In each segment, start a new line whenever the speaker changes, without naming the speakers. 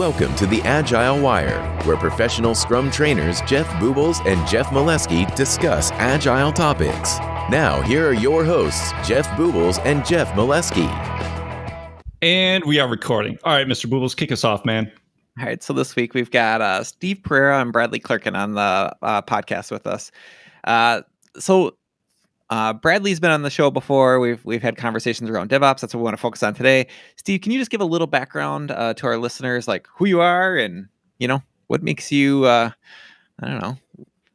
Welcome to the Agile Wire, where professional Scrum trainers Jeff Bubolz and Jeff Molesky discuss Agile topics. Now, here are your hosts, Jeff Bubolz and Jeff Molesky.
And we are recording. All right, Mr. Bubolz, kick us off, man.
All right, so this week we've got uh, Steve Pereira and Bradley Clerkin on the uh, podcast with us. Uh, so uh, Bradley's been on the show before. We've we've had conversations around DevOps. That's what we want to focus on today. Steve, can you just give a little background uh, to our listeners, like who you are and you know what makes you, uh, I don't know,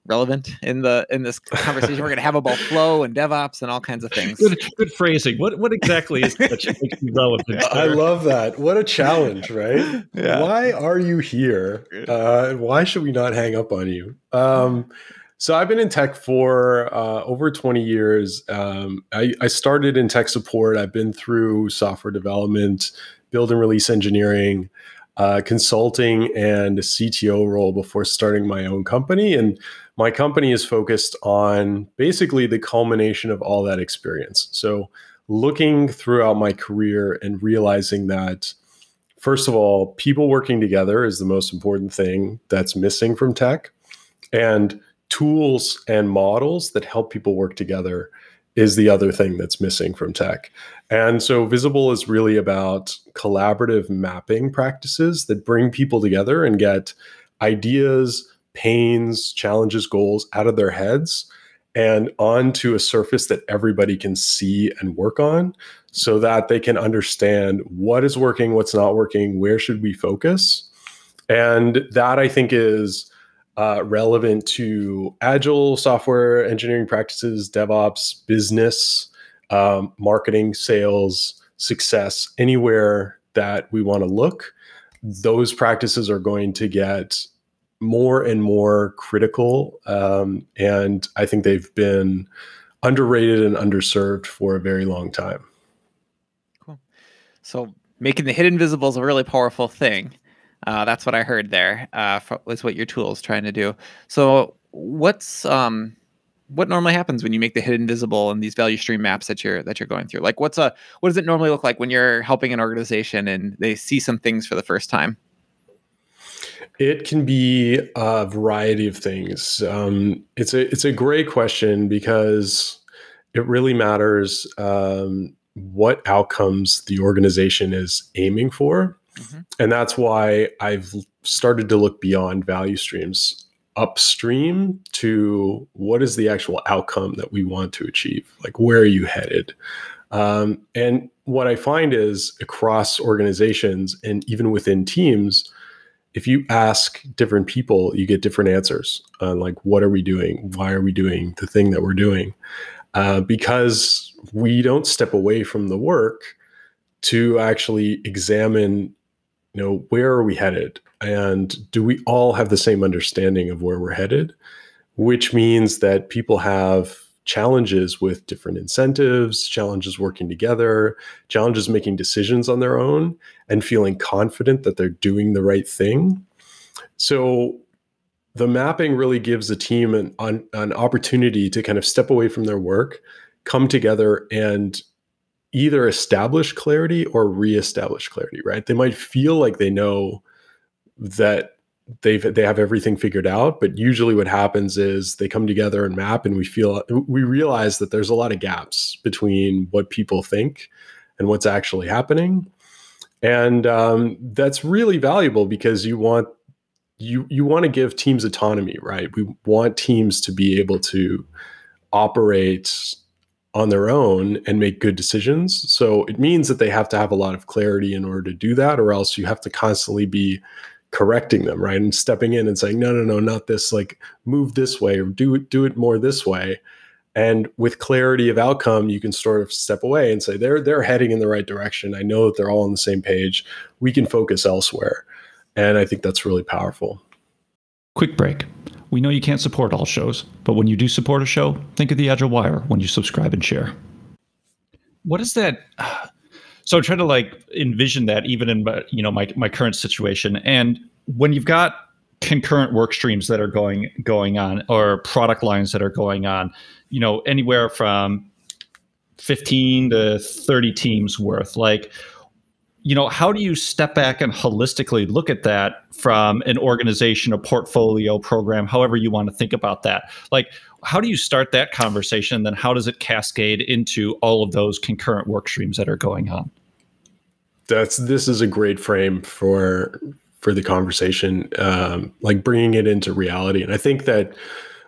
relevant in the in this conversation we're going to have about flow and DevOps and all kinds of things.
Good, good phrasing. What what exactly is that makes you relevant?
I love that. What a challenge, right?
Yeah.
Why are you here? Uh, why should we not hang up on you? Um, so I've been in tech for uh, over 20 years. Um, I, I started in tech support. I've been through software development, build and release engineering, uh, consulting, and a CTO role before starting my own company. And my company is focused on basically the culmination of all that experience. So looking throughout my career and realizing that first of all, people working together is the most important thing that's missing from tech. And tools and models that help people work together is the other thing that's missing from tech. And so Visible is really about collaborative mapping practices that bring people together and get ideas, pains, challenges, goals out of their heads and onto a surface that everybody can see and work on so that they can understand what is working, what's not working, where should we focus. And that I think is uh, relevant to agile software engineering practices, DevOps, business, um, marketing, sales, success, anywhere that we want to look, those practices are going to get more and more critical. Um, and I think they've been underrated and underserved for a very long time.
Cool. So making the hidden visible is a really powerful thing. Uh, that's what I heard there. Uh, is what your tool is trying to do. So, what's um, what normally happens when you make the hidden visible in these value stream maps that you're that you're going through? Like, what's a what does it normally look like when you're helping an organization and they see some things for the first time?
It can be a variety of things. Um, it's a it's a great question because it really matters um, what outcomes the organization is aiming for. Mm-hmm. And that's why I've started to look beyond value streams upstream to what is the actual outcome that we want to achieve? Like, where are you headed? Um, and what I find is across organizations and even within teams, if you ask different people, you get different answers on like, what are we doing? Why are we doing the thing that we're doing? Uh, because we don't step away from the work to actually examine you know where are we headed? And do we all have the same understanding of where we're headed? Which means that people have challenges with different incentives challenges working together challenges making decisions on their own and feeling confident that they're doing the right thing. So the mapping really gives the team an, an, opportunity to kind of step away from their work come together and either establish clarity or reestablish clarity, right? They might feel like they know that they've they have everything figured out, but usually what happens is they come together and map and we feel we realize that there's a lot of gaps between what people think and what's actually happening. And um, that's really valuable because you want you you want to give teams autonomy, right? We want teams to be able to operate on their own and make good decisions. So it means that they have to have a lot of clarity in order to do that, or else you have to constantly be correcting them, right? And stepping in and saying, no, no, no, not this, like move this way or do it, do it more this way. And with clarity of outcome, you can sort of step away and say, they're they're heading in the right direction. I know that they're all on the same page. We can focus elsewhere. And I think that's really powerful.
Quick break. We know you can't support all shows, but when you do support a show, think of the Agile Wire when you subscribe and share. What is that? So I'm to like envision that even in my, you know my my current situation, and when you've got concurrent work streams that are going going on or product lines that are going on, you know anywhere from 15 to 30 teams worth, like you know, how do you step back and holistically look at that from an organization, a portfolio program, however you want to think about that? Like, how do you start that conversation? Then how does it cascade into all of those concurrent work streams that are going on?
That's this is a great frame for for the conversation, um, like bringing it into reality. And I think that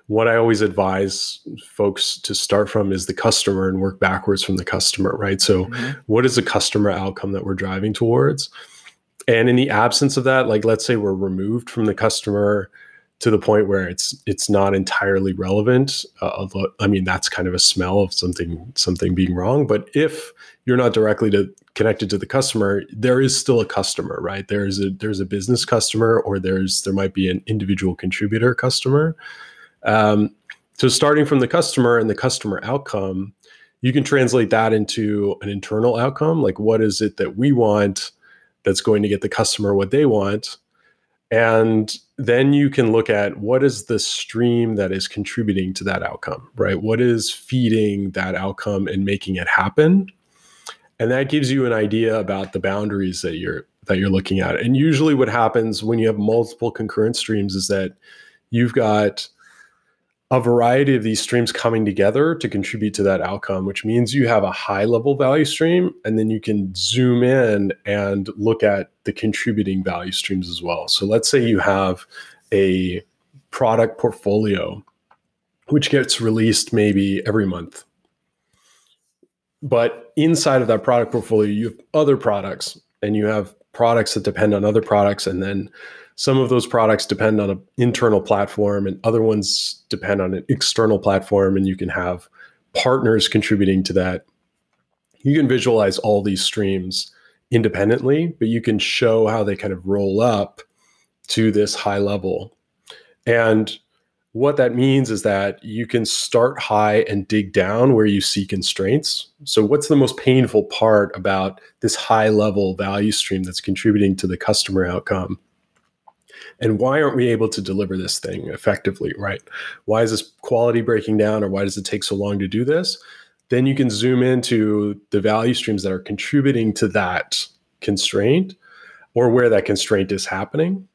what I always advise folks to start from is the customer and work backwards from the customer, right? So, mm-hmm. what is the customer outcome that we're driving towards? And in the absence of that, like let's say we're removed from the customer to the point where it's it's not entirely relevant. Uh, although, I mean, that's kind of a smell of something something being wrong. But if you're not directly to, connected to the customer, there is still a customer, right? There's a there's a business customer, or there's there might be an individual contributor customer um, so starting from the customer and the customer outcome, you can translate that into an internal outcome. Like what is it that we want that's going to get the customer what they want? And then you can look at what is the stream that is contributing to that outcome, right? What is feeding that outcome and making it happen? And that gives you an idea about the boundaries that you're that you're looking at. And usually what happens when you have multiple concurrent streams is that you've got a variety of these streams coming together to contribute to that outcome, which means you have a high level value stream, and then you can zoom in and look at the contributing value streams as well. So let's say you have a product portfolio, which gets released maybe every month. But inside of that product portfolio, you have other products, and you have products that depend on other products, and then some of those products depend on an internal platform and other ones depend on an external platform and you can have partners contributing to that you can visualize all these streams independently but you can show how they kind of roll up to this high level and what that means is that you can start high and dig down where you see constraints. So, what's the most painful part about this high level value stream that's contributing to the customer outcome? And why aren't we able to deliver this thing effectively right? Why is this quality breaking down or why does it take so long to do this? Then you can zoom into the value streams that are contributing to that constraint or where that constraint is happening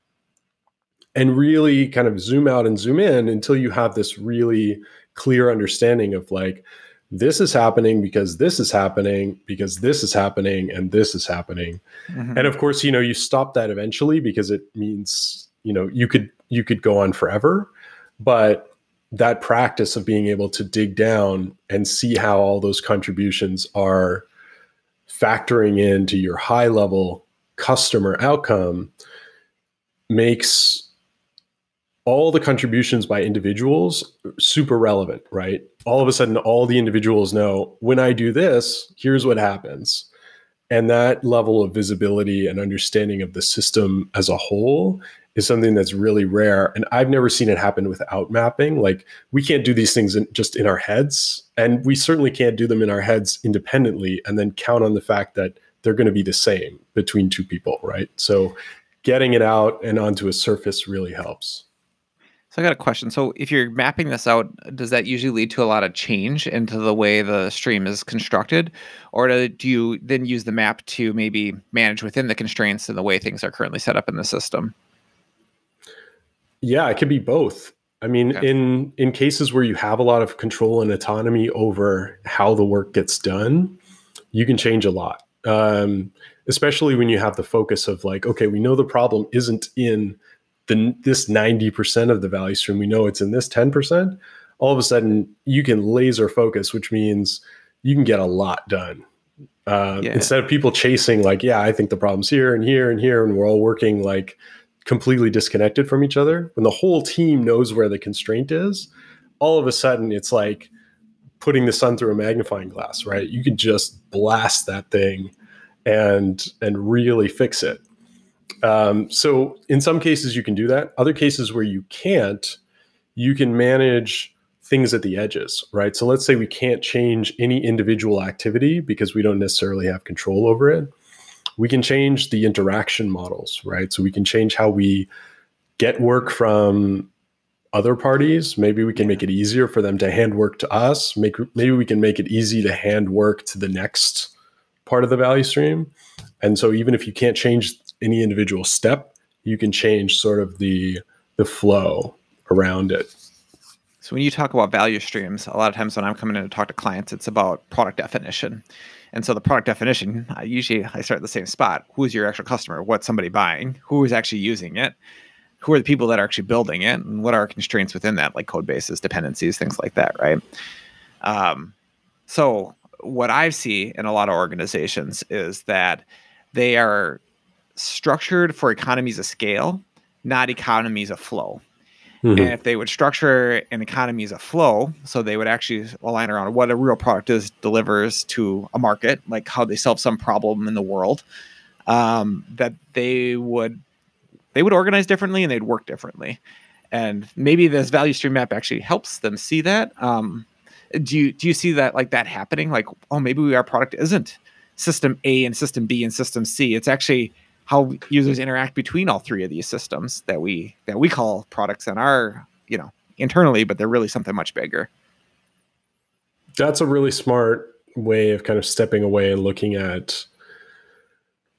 and really kind of zoom out and zoom in until you have this really clear understanding of like this is happening because this is happening because this is happening and this is happening. Mm-hmm. and of course you know you stop that eventually because it means you know you could you could go on forever but that practice of being able to dig down and see how all those contributions are factoring into your high level customer outcome makes all the contributions by individuals super relevant, right? All of a sudden, all the individuals know when I do this, here's what happens. And that level of visibility and understanding of the system as a whole is something that's really rare. And I've never seen it happen without mapping. Like we can't do these things in, just in our heads. And we certainly can't do them in our heads independently and then count on the fact that they're going to be the same between two people, right? So getting it out and onto a surface really helps.
So I got a question. So if you're mapping this out, does that usually lead to a lot of change into the way the stream is constructed, or do you then use the map to maybe manage within the constraints and the way things are currently set up in the system?
Yeah, it could be both. I mean, okay. in in cases where you have a lot of control and autonomy over how the work gets done, you can change a lot. Um, especially when you have the focus of like, okay, we know the problem isn't in the this ninety percent of the value stream. We know it's in this ten percent. All of a sudden, you can laser focus, which means you can get a lot done. Uh, yeah. Instead of people chasing like, yeah, I think the problem's here and here and here, and we're all working like completely disconnected from each other, when the whole team knows where the constraint is, all of a sudden it's like putting the sun through a magnifying glass, right? You could just blast that thing and and really fix it. Um, so in some cases you can do that. Other cases where you can't, you can manage things at the edges, right? So let's say we can't change any individual activity because we don't necessarily have control over it we can change the interaction models, right? So we can change how we get work from other parties. Maybe we can make it easier for them to hand work to us. Make maybe we can make it easy to hand work to the next part of the value stream. And so even if you can't change any individual step, you can change sort of the the flow around it.
So when you talk about value streams, a lot of times when I'm coming in to talk to clients, it's about product definition. And so the product definition, I usually I start at the same spot. Who is your actual customer? What's somebody buying? Who is actually using it? Who are the people that are actually building it? And what are constraints within that, like code bases, dependencies, things like that, right? Um, so what I see in a lot of organizations is that they are structured for economies of scale, not economies of flow. Mm-hmm. And if they would structure an economies of flow, so they would actually align around what a real product is delivers to a market, like how they solve some problem in the world, um, that they would they would organize differently and they'd work differently. And maybe this value stream map actually helps them see that. Um, do you do you see that like that happening? Like, oh, maybe our product isn't system A and system B and system C. It's actually how users interact between all three of these systems that we that we call products and our you know internally, but they're really something much bigger.
That's a really smart way of kind of stepping away and looking at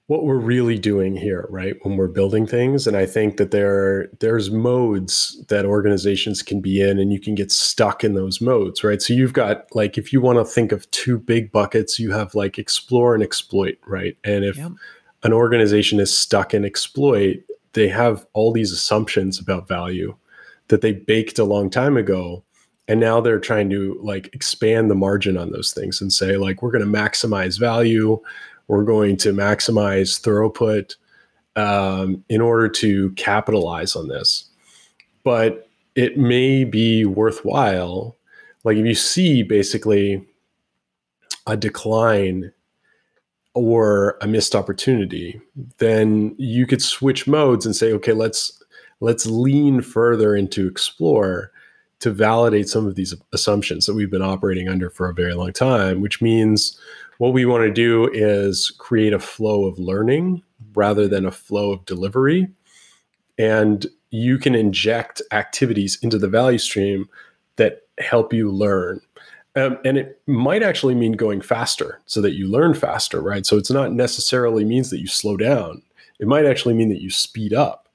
what we're really doing here, right? When we're building things. And I think that there there's modes that organizations can be in and you can get stuck in those modes, right? So you've got like if you want to think of two big buckets, you have like explore and exploit, right? And if yep. An organization is stuck in exploit, they have all these assumptions about value that they baked a long time ago and now they're trying to like expand the margin on those things and say like we're going to maximize value we're going to maximize throughput um, in order to capitalize on this. But it may be worthwhile. Like if you see basically a decline or a missed opportunity, then you could switch modes and say, okay, let's let's lean further into explore to validate some of these assumptions that we've been operating under for a very long time, which means what we want to do is create a flow of learning rather than a flow of delivery. And you can inject activities into the value stream that help you learn. Um, and it might actually mean going faster so that you learn faster, right? So it's not necessarily means that you slow down. It might actually mean that you speed up,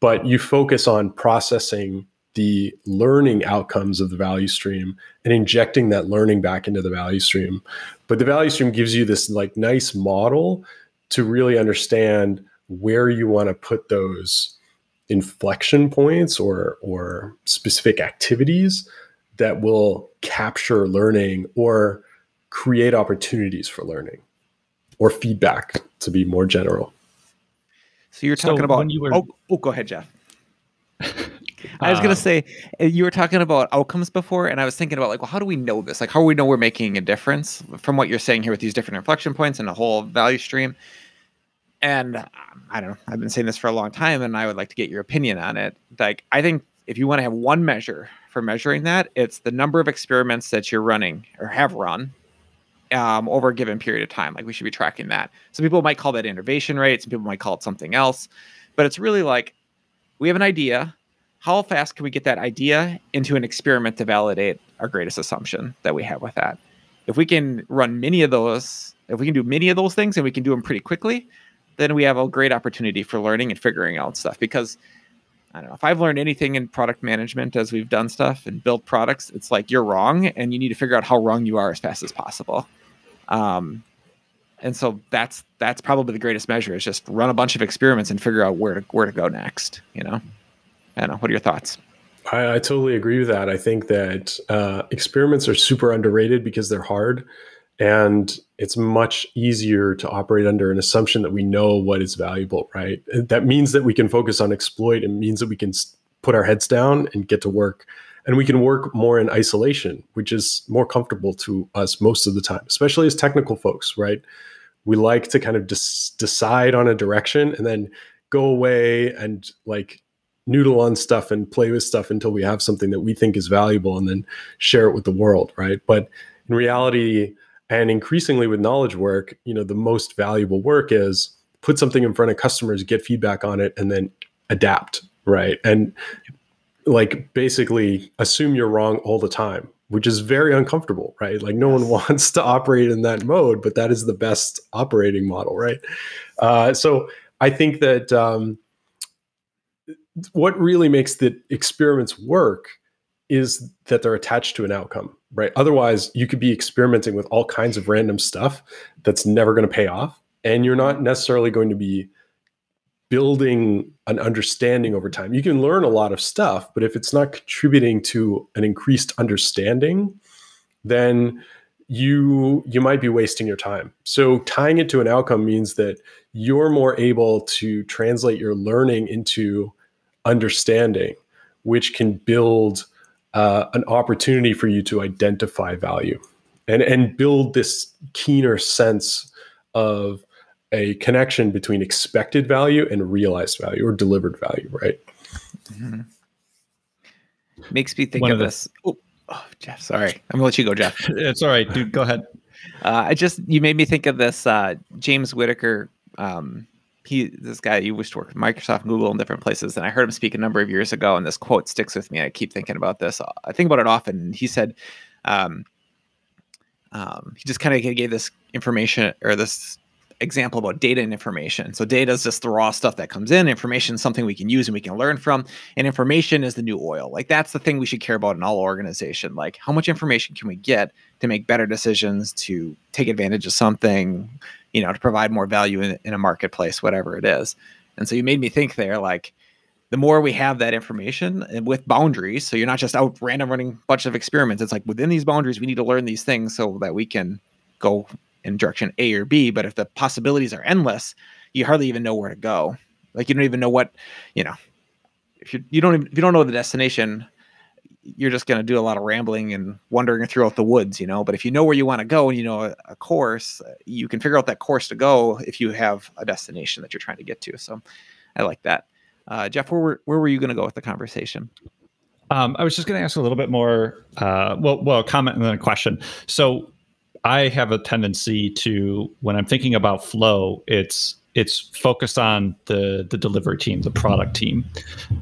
but you focus on processing the learning outcomes of the value stream and injecting that learning back into the value stream. But the value stream gives you this like nice model to really understand where you want to put those inflection points or or specific activities that will capture learning or create opportunities for learning or feedback to be more general.
So you're talking so about when you were oh, oh go ahead Jeff. I was gonna um, say uh, you were talking about outcomes before, and I was thinking about like, well, how do we know this? Like, how do we know we're making a difference from what you're saying here with these different inflection points and the whole value stream? And um, I don't know. I've been saying this for a long time, and I would like to get your opinion on it. Like, I think if you want to have one measure for measuring that, it's the number of experiments that you're running or have run um, over a given period of time. Like, we should be tracking that. Some people might call that innovation rate. Some people might call it something else, but it's really like we have an idea how fast can we get that idea into an experiment to validate our greatest assumption that we have with that? If we can run many of those, if we can do many of those things and we can do them pretty quickly, then we have a great opportunity for learning and figuring out stuff. Because I don't know if I've learned anything in product management as we've done stuff and built products, it's like you're wrong and you need to figure out how wrong you are as fast as possible. Um, and so that's that's probably the greatest measure is just run a bunch of experiments and figure out where to where to go next. You know. I don't know. What are your thoughts?
I, I totally agree with that. I think that uh, experiments are super underrated because they're hard and it's much easier to operate under an assumption that we know what is valuable, right? That means that we can focus on exploit it means that we can put our heads down and get to work. And we can work more in isolation, which is more comfortable to us most of the time, especially as technical folks, right? We like to kind of decide on a direction and then go away and like noodle on stuff and play with stuff until we have something that we think is valuable and then share it with the world right but in reality and increasingly with knowledge work you know the most valuable work is put something in front of customers get feedback on it and then adapt right and like basically assume you're wrong all the time which is very uncomfortable, right? Like no one wants to operate in that mode, but that is the best operating model, right? Uh, so I think that um, what really makes the experiments work is that they're attached to an outcome, right? Otherwise, you could be experimenting with all kinds of random stuff that's never going to pay off, and you're not necessarily going to be building an understanding over time. You can learn a lot of stuff, but if it's not contributing to an increased understanding, then you you might be wasting your time. So tying it to an outcome means that you're more able to translate your learning into understanding, which can build uh, an opportunity for you to identify value and and build this keener sense of a connection between expected value and realized value or delivered value, right? Mm-hmm.
Makes me think One of, of this. Oh, oh, Jeff, sorry. I'm gonna let you go, Jeff.
it's all right, dude. Go ahead.
Uh, I just you made me think of this uh, James Whittaker. Um, he this guy you used to work with Microsoft, Google, and different places, and I heard him speak a number of years ago, and this quote sticks with me. I keep thinking about this. I think about it often. He said, um, um, he just kind of gave this information or this example about data and information. So data is just the raw stuff that comes in. Information is something we can use and we can learn from. And information is the new oil. Like that's the thing we should care about in all organization. Like how much information can we get to make better decisions, to take advantage of something, you know, to provide more value in, in a marketplace, whatever it is. And so you made me think there, like the more we have that information and with boundaries, so you're not just out random running a bunch of experiments. It's like within these boundaries, we need to learn these things so that we can go in direction A or B. But if the possibilities are endless, you hardly even know where to go. Like you don't even know what, you know, if you you don't even, if you don't know the destination, you're just going to do a lot of rambling and wandering throughout the woods, you know. But if you know where you want to go and you know a, a, course, you can figure out that course to go if you have a destination that you're trying to get to. So, I like that. Uh, Jeff, where were, where were you going to go with the conversation?
Um, I was just going to ask a little bit more. Uh, well, well, comment and then a question. So, I have a tendency to when I'm thinking about flow, it's it's focused on the the delivery team, the product team.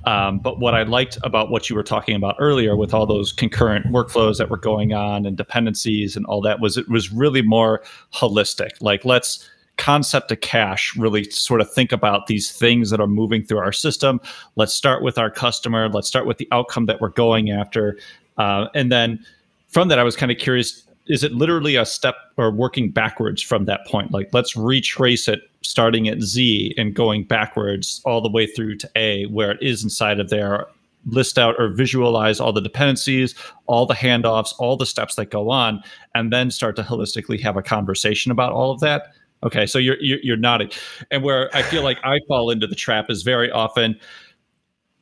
Um, but what I liked about what you were talking about earlier, with all those concurrent workflows that were going on and dependencies and all that, was it was really more holistic. Like let's concept of cache really sort of think about these things that are moving through our system. Let's start with our customer. Let's start with the outcome that we're going after, uh, and then from that, I was kind of curious is it literally a step or working backwards from that point? Like let's retrace it starting at Z and going backwards all the way through to A, where it is inside of there. List out or visualize all the dependencies, all the handoffs, all the steps that go on, and then start to holistically have a conversation about all of that. Okay, so you're you're, you're nodding, and where I feel like I fall into the trap is very often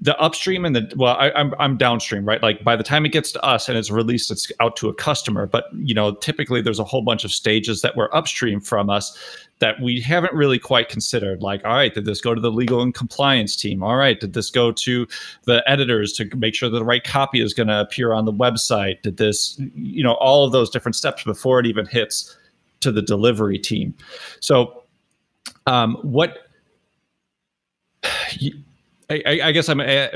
the upstream and the well I, am I'm, I'm downstream right? Like by the time it gets to us and it's released it's out to a customer. But you know typically there's a whole bunch of stages that were upstream from us that we haven't really quite considered. Like all right did this go to the legal and compliance team? All right did this go to the editors to make sure that the right copy is going to appear on the website? Did this you know all of those different steps before it even hits to the delivery team. So um, what I, I, guess I'm uh,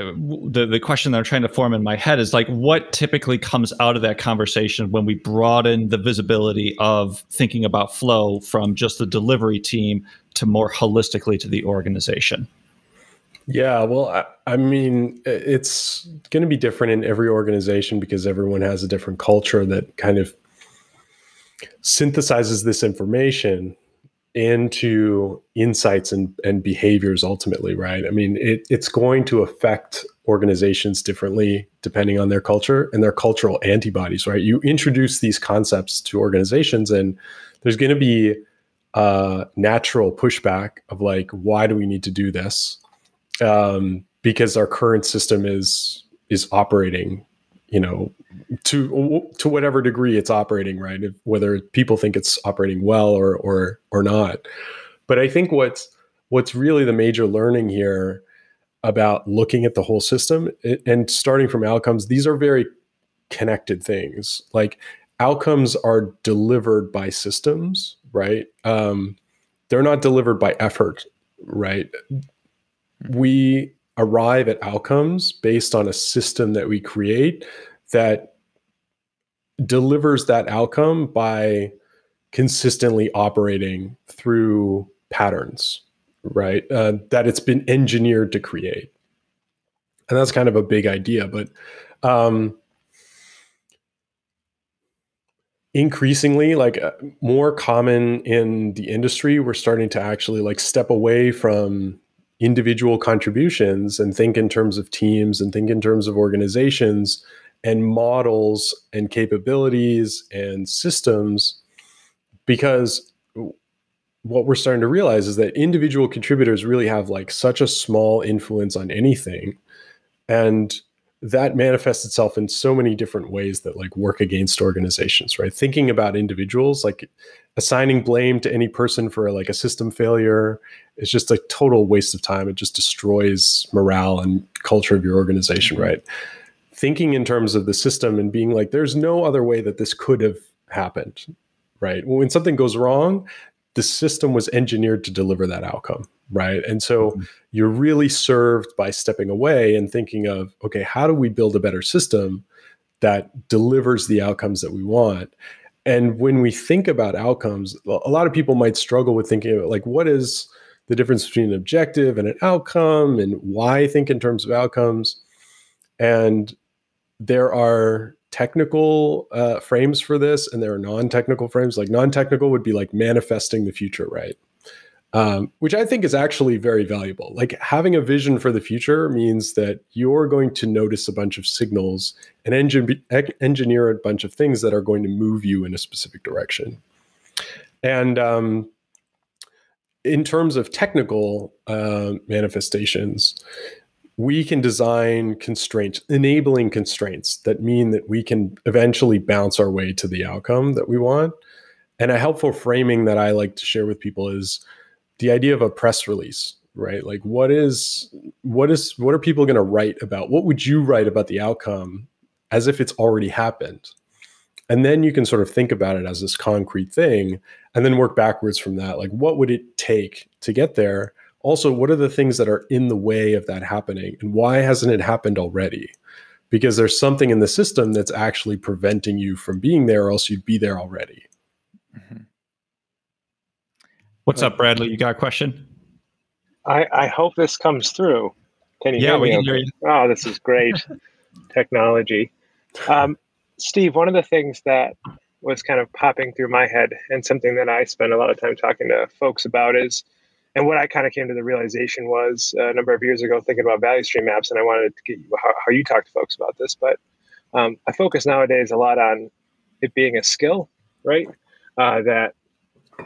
the the question that I'm trying to form in my head is like what typically comes out of that conversation when we broaden the visibility of thinking about flow from just the delivery team to more holistically to the organization.
Yeah, well, I, I mean, it's going to be different in every organization because everyone has a different culture that kind of synthesizes this information into insights and, and behaviors ultimately, right? I mean, it, it's going to affect organizations differently depending on their culture and their cultural antibodies, right? You introduce these concepts to organizations, and there's going to be a natural pushback of like, why do we need to do this? Um, because our current system is is operating you know to to whatever degree it's operating right? Whether people think it's operating well or or or not. But i think what's what's really the major learning here about looking at the whole system and starting from outcomes these are very connected things. Like outcomes are delivered by systems right? Um, they're not delivered by effort right? We arrive at outcomes based on a system that we create that delivers that outcome by consistently operating through patterns, right? Uh, that it's been engineered to create. And that's kind of a big idea, but um, increasingly like uh, more common in the industry we're starting to actually like step away from individual contributions and think in terms of teams and think in terms of organizations and models and capabilities and systems. Because what we're starting to realize is that individual contributors really have like such a small influence on anything. And that manifests itself in so many different ways that like work against organizations right? Thinking about individuals like assigning blame to any person for like a system failure is just a total waste of time. It just destroys morale and culture of your organization mm-hmm. right? Thinking in terms of the system and being like there's no other way that this could have happened right? When something goes wrong the system was engineered to deliver that outcome right? And so mm-hmm. you're really served by stepping away and thinking of okay how do we build a better system that delivers the outcomes that we want? And when we think about outcomes a lot of people might struggle with thinking about like what is the difference between an objective and an outcome and why think in terms of outcomes? And there are technical uh, frames for this and there are non-technical frames. Like non-technical would be like manifesting the future right um, which i think is actually very valuable like having a vision for the future means that you're going to notice a bunch of signals and engin- engineer a bunch of things that are going to move you in a specific direction and um, in terms of technical uh, manifestations we can design constraints, enabling constraints that mean that we can eventually bounce our way to the outcome that we want. And a helpful framing that I like to share with people is the idea of a press release, right? Like what is what is what are people going to write about? What would you write about the outcome as if it's already happened? And then you can sort of think about it as this concrete thing and then work backwards from that. Like what would it take to get there? also what are the things that are in the way of that happening and why hasn't it happened already because there's something in the system that's actually preventing you from being there or else you'd be there already mm-hmm.
What's up bradley? You got a question?
I i hope this comes through. Can you
yeah
hear
we
me
can hear you.
Oh this is great technology. Um, steve one of the things that was kind of popping through my head and something that i spend a lot of time talking to folks about is and what I kind of came to the realization was a number of years ago, thinking about value stream maps, and I wanted to get you, how, how you talk to folks about this. But um, I focus nowadays a lot on it being a skill, right? Uh, that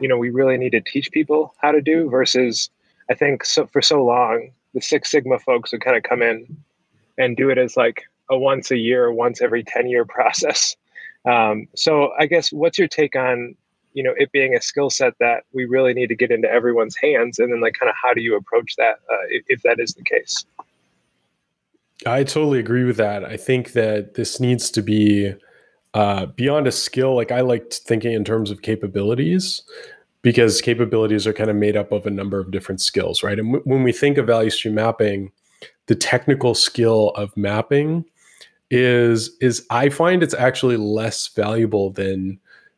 you know we really need to teach people how to do. Versus, I think so for so long the Six Sigma folks would kind of come in and do it as like a once a year, once every ten year process. Um, so I guess what's your take on you know it being a skill set that we really need to get into everyone's hands and then like kind of how do you approach that uh, if, if that is the case
i totally agree with that i think that this needs to be uh, beyond a skill like i liked thinking in terms of capabilities because capabilities are kind of made up of a number of different skills right? And w- when we think of value stream mapping the technical skill of mapping is is i find it's actually less valuable than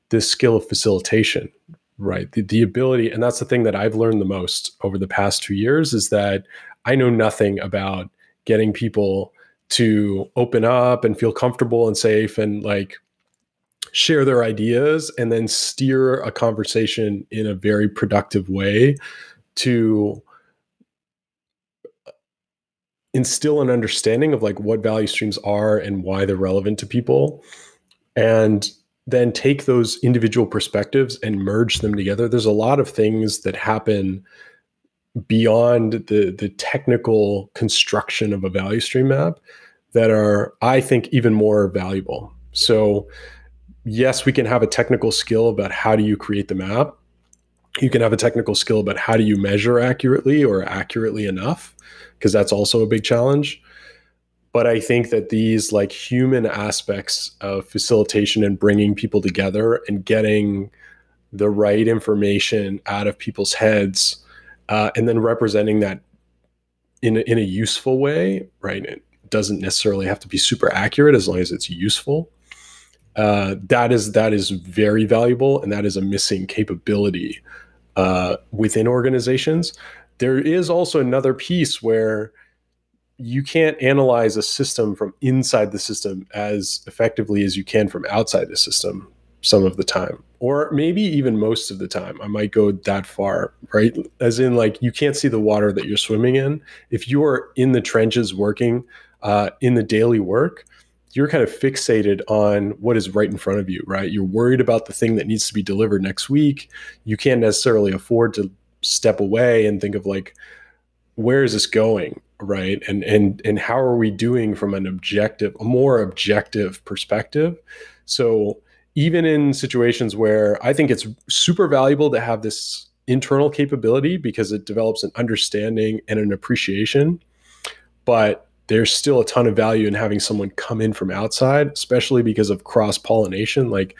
this skill of facilitation right? The, the ability and that's the thing that i've learned the most over the past two years is that i know nothing about getting people to open up and feel comfortable and safe and like share their ideas and then steer a conversation in a very productive way to instill an understanding of like what value streams are and why they're relevant to people and then take those individual perspectives and merge them together. There's a lot of things that happen beyond the the technical construction of a value stream map that are i think even more valuable. So yes we can have a technical skill about how do you create the map. You can have a technical skill about how do you measure accurately or accurately enough because that's also a big challenge. But i think that these like human aspects of facilitation and bringing people together and getting the right information out of people's heads uh, and then representing that in a, in a useful way right? It doesn't necessarily have to be super accurate as long as it's useful. Uh, that is that is very valuable, and that is a missing capability uh, within organizations. There is also another piece where you can't analyze a system from inside the system as effectively as you can from outside the system some of the time or maybe even most of the time. I might go that far right? As in like you can't see the water that you're swimming in. If you're in the trenches working uh, in the daily work you're kind of fixated on what is right in front of you right? You're worried about the thing that needs to be delivered next week. You can't necessarily afford to step away and think of like where is this going right? And and and how are we doing from an objective a more objective perspective? So even in situations where i think it's super valuable to have this internal capability because it develops an understanding and an appreciation but there's still a ton of value in having someone come in from outside especially because of cross pollination like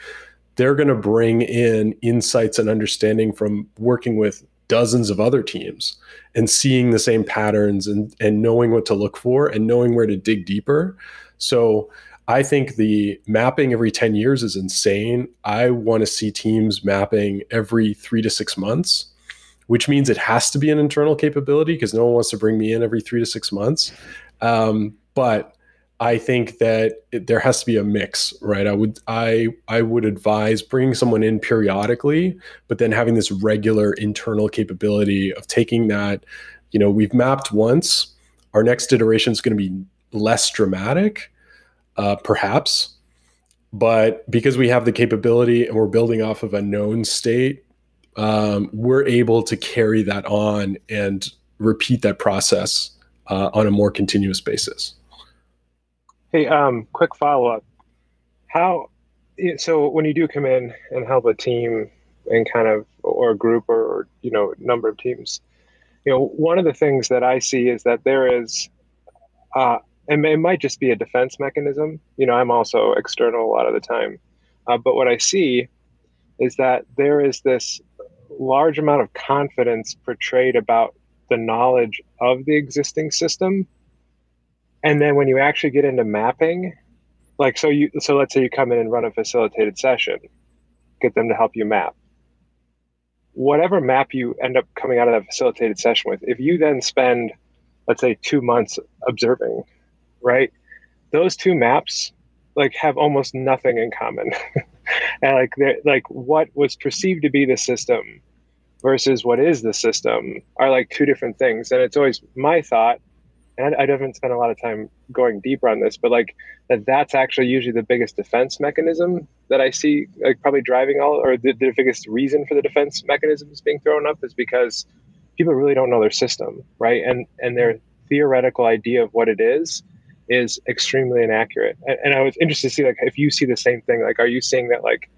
they're going to bring in insights and understanding from working with dozens of other teams and seeing the same patterns and and knowing what to look for and knowing where to dig deeper. So I think the mapping every 10 years is insane. I want to see teams mapping every 3 to 6 months, which means it has to be an internal capability because no one wants to bring me in every 3 to 6 months. Um, but I think that it, there has to be a mix, right? I would I I would advise bringing someone in periodically, but then having this regular internal capability of taking that, you know, we've mapped once, our next iteration is going to be less dramatic, uh, perhaps, but because we have the capability and we're building off of a known state, um, we're able to carry that on and repeat that process uh, on a more continuous basis.
Hey, um, quick follow up. How so when you do come in and help a team and kind of or a group or you know number of teams, you know one of the things that I see is that there is, uh, and it might just be a defense mechanism. You know, I'm also external a lot of the time, uh, but what I see is that there is this large amount of confidence portrayed about the knowledge of the existing system. And then when you actually get into mapping like so you so let's say you come in and run a facilitated session get them to help you map. Whatever map you end up coming out of that facilitated session with if you then spend let's say two months observing right? Those two maps like have almost nothing in common. And like like what was perceived to be the system versus what is the system are like two different things. And it's always my thought and I, I haven't spent a lot of time going deeper on this, but like that that's actually usually the biggest defense mechanism that I see, like probably driving all or the, the biggest reason for the defense mechanisms being thrown up is because people really don't know their system, right? And and their theoretical idea of what it is is extremely inaccurate. And, and I was interested to see like if you see the same thing, like are you seeing that like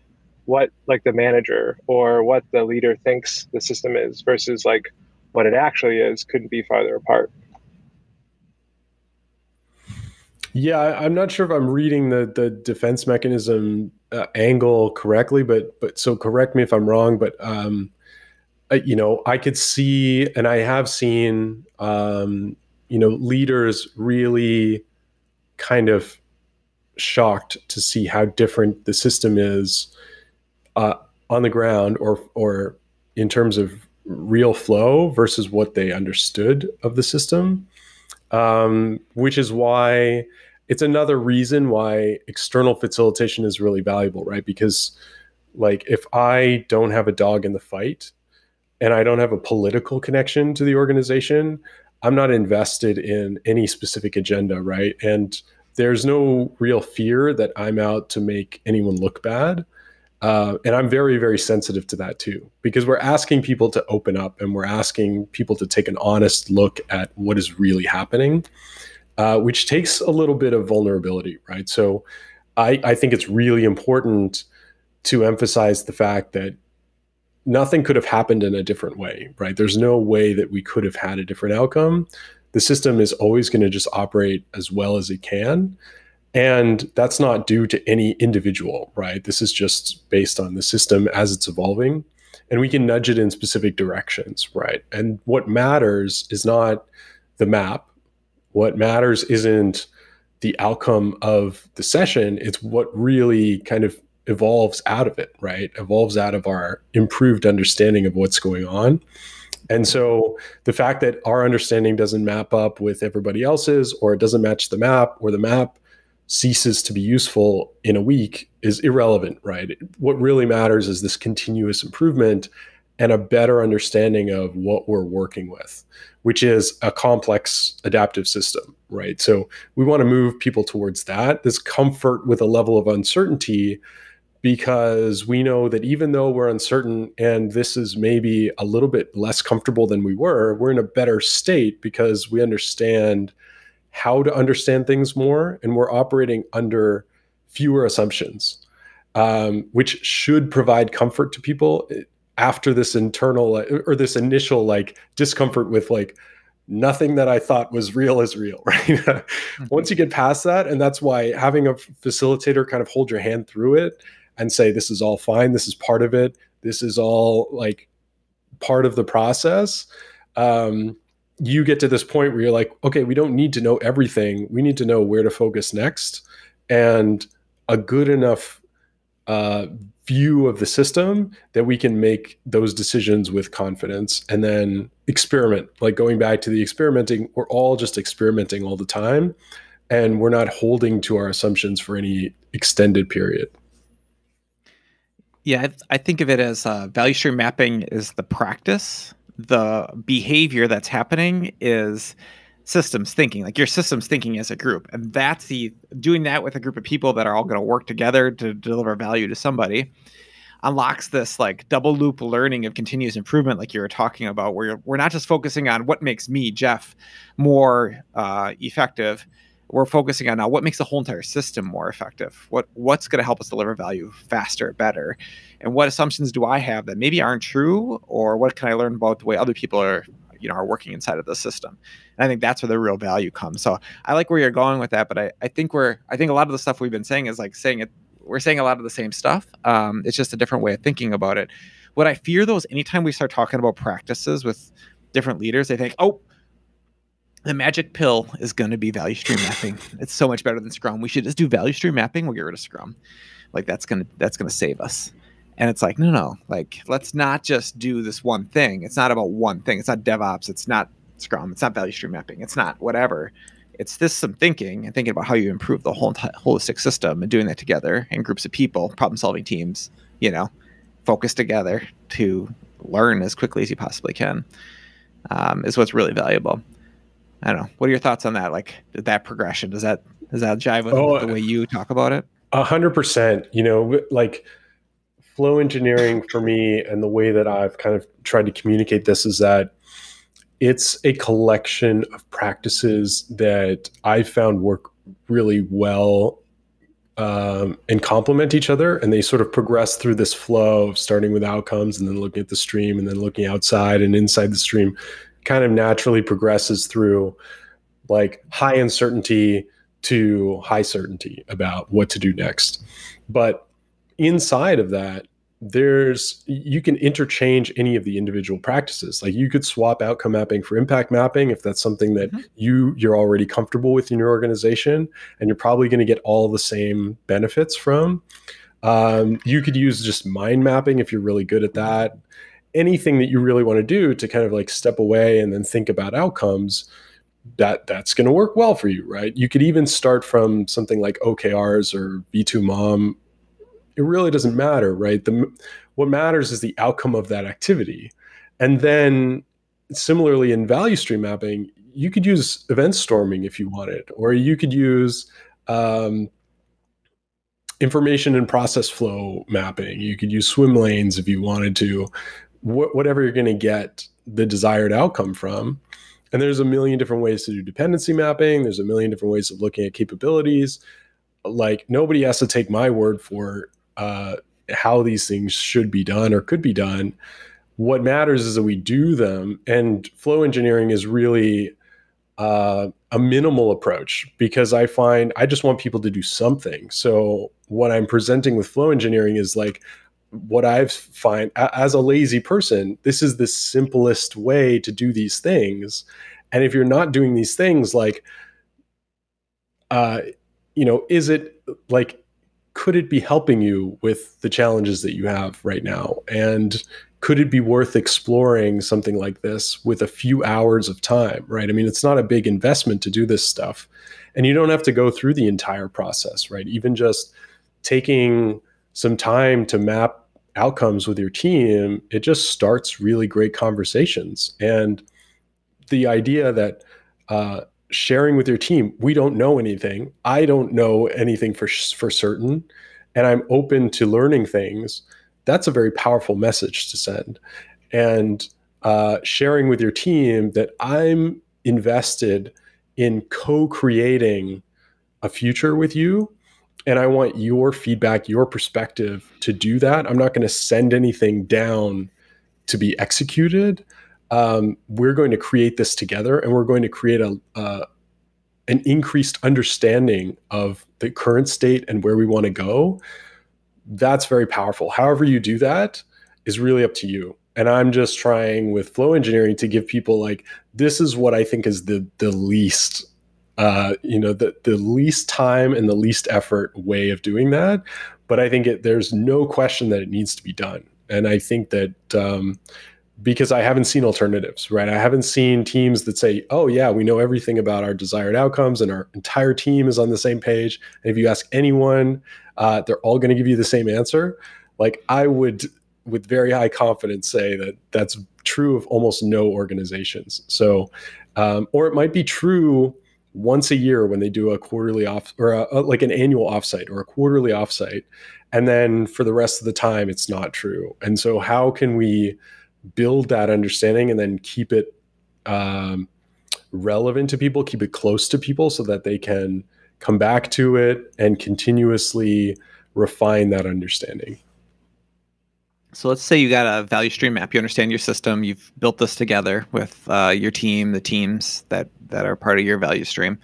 what like the manager or what the leader thinks the system is versus like what it actually is couldn't be farther apart.
Yeah, I'm not sure if I'm reading the the defense mechanism uh, angle correctly, but but so correct me if I'm wrong. But um, you know, I could see, and I have seen, um, you know, leaders really kind of shocked to see how different the system is uh, on the ground, or or in terms of real flow versus what they understood of the system um, which is why it's another reason why external facilitation is really valuable, right? Because like if I don't have a dog in the fight and I don't have a political connection to the organization, I'm not invested in any specific agenda, right? And there's no real fear that I'm out to make anyone look bad. Uh, and I'm very, very sensitive to that too, because we're asking people to open up and we're asking people to take an honest look at what is really happening, uh, which takes a little bit of vulnerability, right? So I, I think it's really important to emphasize the fact that nothing could have happened in a different way, right? There's no way that we could have had a different outcome. The system is always going to just operate as well as it can. And that's not due to any individual, right? This is just based on the system as it's evolving. And we can nudge it in specific directions, right? And what matters is not the map. What matters isn't the outcome of the session. It's what really kind of evolves out of it, right? Evolves out of our improved understanding of what's going on. And so the fact that our understanding doesn't map up with everybody else's, or it doesn't match the map, or the map ceases to be useful in a week is irrelevant, right? What really matters is this continuous improvement and a better understanding of what we're working with, which is a complex adaptive system, right? So we want to move people towards that, this comfort with a level of uncertainty because we know that even though we're uncertain and this is maybe a little bit less comfortable than we were, we're in a better state because we understand how to understand things more and we're operating under fewer assumptions, um, which should provide comfort to people after this internal or this initial like discomfort with like, nothing that I thought was real is real, right? mm-hmm. Once you get past that, and that's why having a facilitator kind of hold your hand through it and say this is all fine. This is part of it. This is all like part of the process um, you get to this point where you're like okay we don't need to know everything. We need to know where to focus next. And a good enough uh, view of the system that we can make those decisions with confidence and then experiment. Like going back to the experimenting we're all just experimenting all the time and we're not holding to our assumptions for any extended period
yeah, I, I think of it as uh, value stream mapping is the practice. The behavior that's happening is systems thinking, like your systems thinking as a group, and that's the doing that with a group of people that are all going to work together to deliver value to somebody unlocks this like double loop learning of continuous improvement like you were talking about where we're not just focusing on what makes me jeff more uh, effective we're focusing on now what makes the whole entire system more effective? What what's going to help us deliver value faster better? And what assumptions do i have that maybe aren't true or what can i learn about the way other people are you know are working inside of the system? And i think that's where the real value comes. So i like where you're going with that but i, I think we're i think a lot of the stuff we've been saying is like saying it we're saying a lot of the same stuff. Um, it's just a different way of thinking about it. What i fear though is anytime we start talking about practices with different leaders they think oh the magic pill is going to be value stream mapping. It's so much better than Scrum. We should just do value stream mapping. We'll get rid of Scrum. Like that's gonna that's gonna save us. And it's like no no like let's not just do this one thing. It's not about one thing. It's not DevOps. It's not Scrum. It's not value stream mapping. It's not whatever. It's this some thinking and thinking about how you improve the whole holistic system and doing that together in groups of people, problem solving teams. You know, focus together to learn as quickly as you possibly can. Um, is what's really valuable. I don't know. What are your thoughts on that? Like that progression? Does that does that jive with, oh, the way you talk about it?
A hundred percent. You know, like flow engineering for me and the way that I've kind of tried to communicate this is that it's a collection of practices that I found work really well um, and complement each other. And they sort of progress through this flow of starting with outcomes and then looking at the stream and then looking outside and inside the stream kind of naturally progresses through like high uncertainty to high certainty about what to do next. But inside of that, there's you can interchange any of the individual practices like you could swap outcome mapping for impact mapping if that's something that mm-hmm. you you're already comfortable with in your organization and you're probably going to get all the same benefits from um, you could use just mind mapping if you're really good at that anything that you really want to do to kind of like step away and then think about outcomes that that's going to work well for you right? You could even start from something like okrs or v2 mom. It really doesn't matter right? The what matters is the outcome of that activity. And then similarly in value stream mapping you could use event storming if you wanted or you could use um, information and process flow mapping. You could use swim lanes if you wanted to wh- whatever you're going to get the desired outcome from. And there's a million different ways to do dependency mapping. There's a million different ways of looking at capabilities. Like nobody has to take my word for uh, how these things should be done or could be done. What matters is that we do them. And flow engineering is really uh, a minimal approach because I find I just want people to do something. So what I'm presenting with flow engineering is like what I've find as a lazy person, this is the simplest way to do these things. And if you're not doing these things, like uh, you know, is it like could it be helping you with the challenges that you have right now? And could it be worth exploring something like this with a few hours of time, right? I mean, it's not a big investment to do this stuff. And you don't have to go through the entire process, right? Even just taking some time to map outcomes with your team, it just starts really great conversations. And the idea that uh, sharing with your team, we don't know anything. I don't know anything for for certain, and I'm open to learning things. That's a very powerful message to send, and uh, sharing with your team that I'm invested in co-creating a future with you and I want your feedback, your perspective to do that. I'm not going to send anything down to be executed. Um, we're going to create this together and we're going to create a uh, an increased understanding of the current state and where we want to go. That's very powerful. However you do that is really up to you. And i'm just trying with flow engineering to give people like this is what i think is the the least uh, you know the the least time and the least effort way of doing that but i think it, there's no question that it needs to be done and i think that um, because I haven't seen alternatives, right? I haven't seen teams that say, oh, yeah, we know everything about our desired outcomes and our entire team is on the same page. And if you ask anyone, uh, they're all going to give you the same answer. Like, I would, with very high confidence, say that that's true of almost no organizations. So, um, or it might be true once a year when they do a quarterly off or a, a, like an annual offsite or a quarterly offsite. And then for the rest of the time, it's not true. And so, how can we, build that understanding and then keep it um, relevant to people, keep it close to people so that they can come back to it and continuously refine that understanding.
So let's say you got a value stream map. You understand your system. You've built this together with uh, your team, the teams that that are part of your value stream,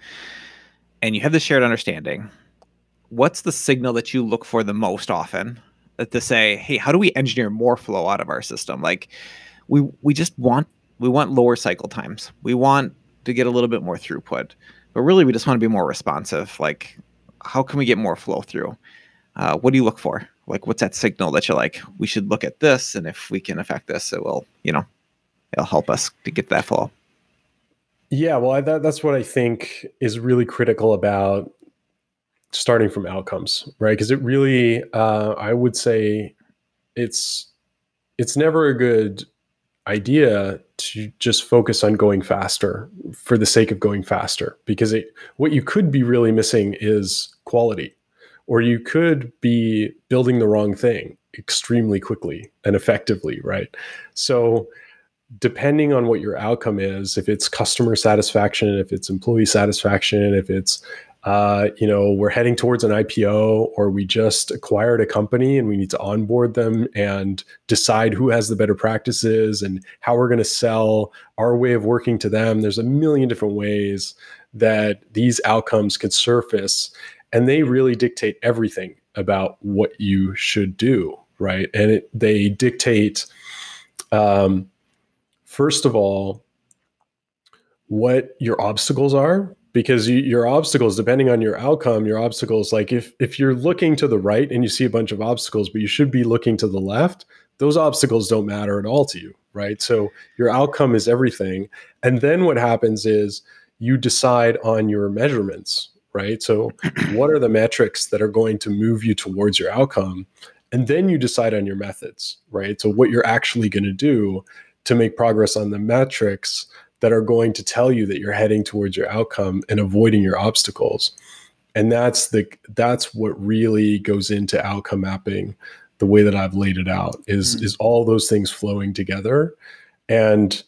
and you have the shared understanding. What's the signal that you look for the most often to say, hey, how do we engineer more flow out of our system? Like we we just want we want lower cycle times. We want to get a little bit more throughput, but really we just want to be more responsive. Like how can we get more flow through? Uh, what do you look for? Like what's that signal that you're like, we should look at this, and if we can affect this, it will, you know, it'll help us to get that flow.
Yeah, well, I, that, that's what I think is really critical about starting from outcomes, right? Because it really, uh, I would say, it's it's never a good idea to just focus on going faster for the sake of going faster because it, what you could be really missing is quality or you could be building the wrong thing extremely quickly and effectively right so depending on what your outcome is if it's customer satisfaction if it's employee satisfaction if it's uh, you know, we're heading towards an IPO or we just acquired a company and we need to onboard them and decide who has the better practices and how we're going to sell our way of working to them. There's a million different ways that these outcomes can surface and they really dictate everything about what you should do, right? And it, they dictate, um, first of all, what your obstacles are because you, your obstacles depending on your outcome your obstacles like if if you're looking to the right and you see a bunch of obstacles but you should be looking to the left those obstacles don't matter at all to you right so your outcome is everything and then what happens is you decide on your measurements right? So what are the metrics that are going to move you towards your outcome? And then you decide on your methods right? So what you're actually going to do to make progress on the metrics that are going to tell you that you're heading towards your outcome and avoiding your obstacles. And that's the that's what really goes into outcome mapping the way that i've laid it out is mm-hmm. is all those things flowing together. And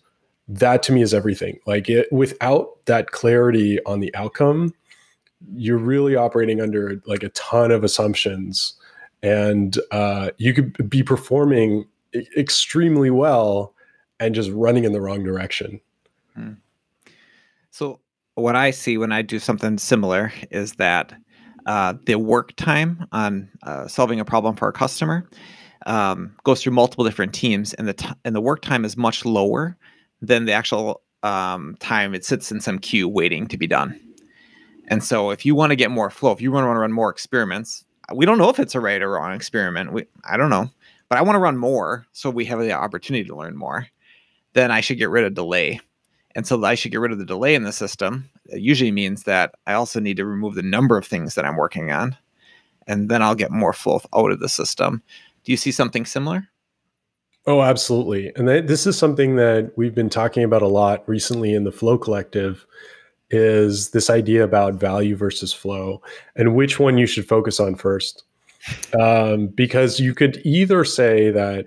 that to me is everything. Like it without that clarity on the outcome you're really operating under like a ton of assumptions and uh, you could be performing extremely well and just running in the wrong direction Hmm.
So what I see when I do something similar is that uh, the work time on uh, solving a problem for a customer um, goes through multiple different teams, and the and the work time is much lower than the actual um, time it sits in some queue waiting to be done. And so if you want to get more flow, if you want to run more experiments, we don't know if it's a right or wrong experiment. We, I don't know, but I want to run more so we have the opportunity to learn more. Then I should get rid of delay. And so I should get rid of the delay in the system. It usually means that I also need to remove the number of things that I'm working on. And then I'll get more flow out of the system. Do you see something similar?
Oh, absolutely. And th- this is something that we've been talking about a lot recently in the Flow Collective is this idea about value versus flow and which one you should focus on first. Um, because you could either say that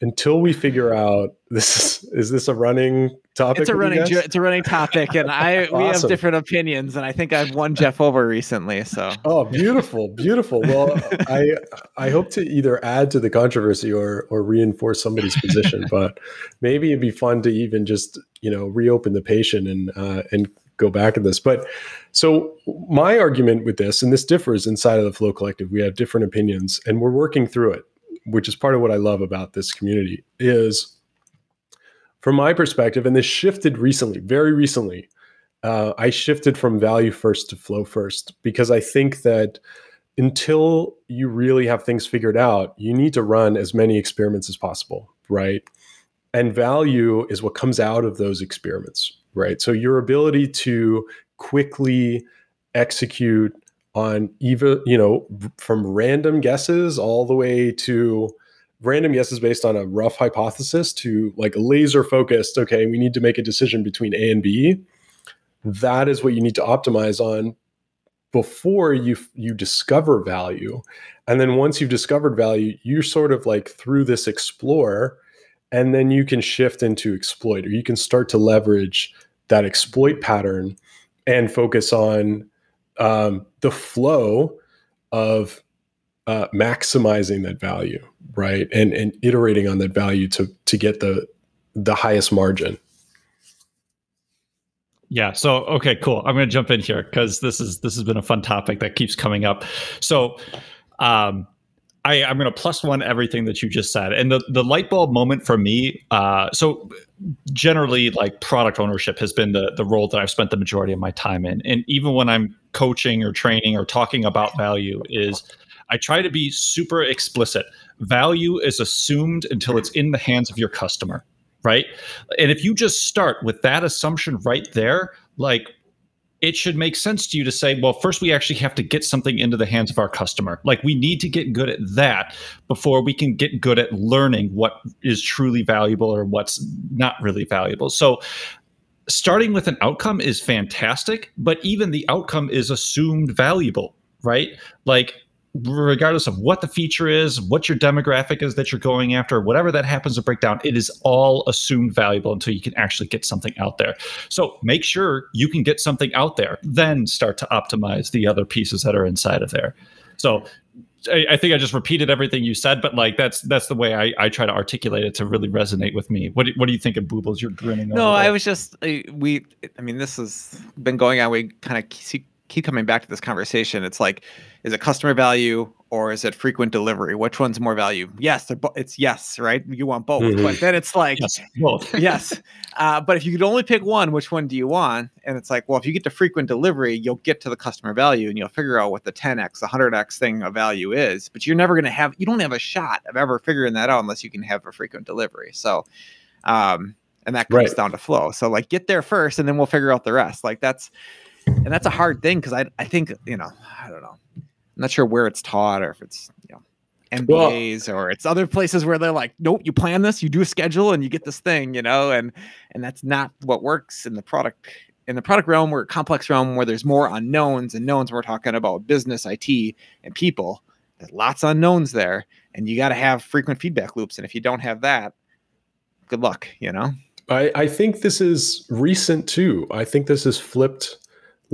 until we figure out this is, is this a running topic
it's a running it's a running topic and i awesome. we have different opinions and i think i've won jeff over recently so
oh beautiful beautiful well i i hope to either add to the controversy or or reinforce somebody's position but maybe it'd be fun to even just you know reopen the patient and uh, and go back at this. But so my argument with this, and this differs inside of the Flow Collective, we have different opinions, and we're working through it, which is part of what I love about this community. Is from my perspective, and this shifted recently, very recently. Uh, I shifted from value first to flow first because I think that until you really have things figured out, you need to run as many experiments as possible, right? And value is what comes out of those experiments, right? So your ability to quickly execute on even, you know, from random guesses all the way to random guesses based on a rough hypothesis to like laser focused, okay, we need to make a decision between A and B. That is what you need to optimize on before you you discover value. And then once you've discovered value, you're sort of like through this explore and then you can shift into exploit or you can start to leverage that exploit pattern and focus on um, the flow of uh, maximizing that value, right? And and iterating on that value to to get the the highest margin.
Yeah. So okay, cool. I'm going to jump in here because this is this has been a fun topic that keeps coming up. So, um, I, am going to plus one everything that you just said. And the, the light bulb moment for me, uh, so generally, like product ownership has been the, the role that I've spent the majority of my time in. And even when I'm coaching or training or talking about value, is I try to be super explicit. Value is assumed until it's in the hands of your customer, right? And if you just start with that assumption right there, like it should make sense to you to say, well, first we actually have to get something into the hands of our customer. Like we need to get good at that before we can get good at learning what is truly valuable or what's not really valuable. So starting with an outcome is fantastic, but even the outcome is assumed valuable, right? Like regardless of what the feature is, what your demographic is that you're going after, whatever that happens to break down, it is all assumed valuable until you can actually get something out there. So make sure you can get something out there, then start to optimize the other pieces that are inside of there. So I, I think I just repeated everything you said, but like that's that's the way I, I try to articulate it to really resonate with me. What do, what do you think of Bubolz? You're grinning.
No, I was just we. I mean, this has been going on. We kind of keep coming back to this conversation. It's like is it customer value or is it frequent delivery? Which one's more value? Yes, bo- it's yes, right? You want both, mm-hmm. but then it's like yes, both. yes. Uh, but if you could only pick one, which one do you want? And it's like, well, if you get to frequent delivery, you'll get to the customer value and you'll figure out what the 10x, 100x thing of value is. But you're never going to have, you don't have a shot of ever figuring that out unless you can have a frequent delivery. So, um, and that comes right. down to flow. So like get there first, and then we'll figure out the rest. Like that's, and that's a hard thing because I I think you know I don't know I'm not sure where it's taught or if it's you know MBAs well, or it's other places where they're like, nope, you plan this, you do a schedule, and you get this thing, you know, and and that's not what works in the product in the product realm or complex realm where there's more unknowns and knowns. We're talking about business, IT, and people. There's lots of unknowns there, and you got to have frequent feedback loops. And if you don't have that, good luck, you know.
I, I think this is recent too. I think this is flipped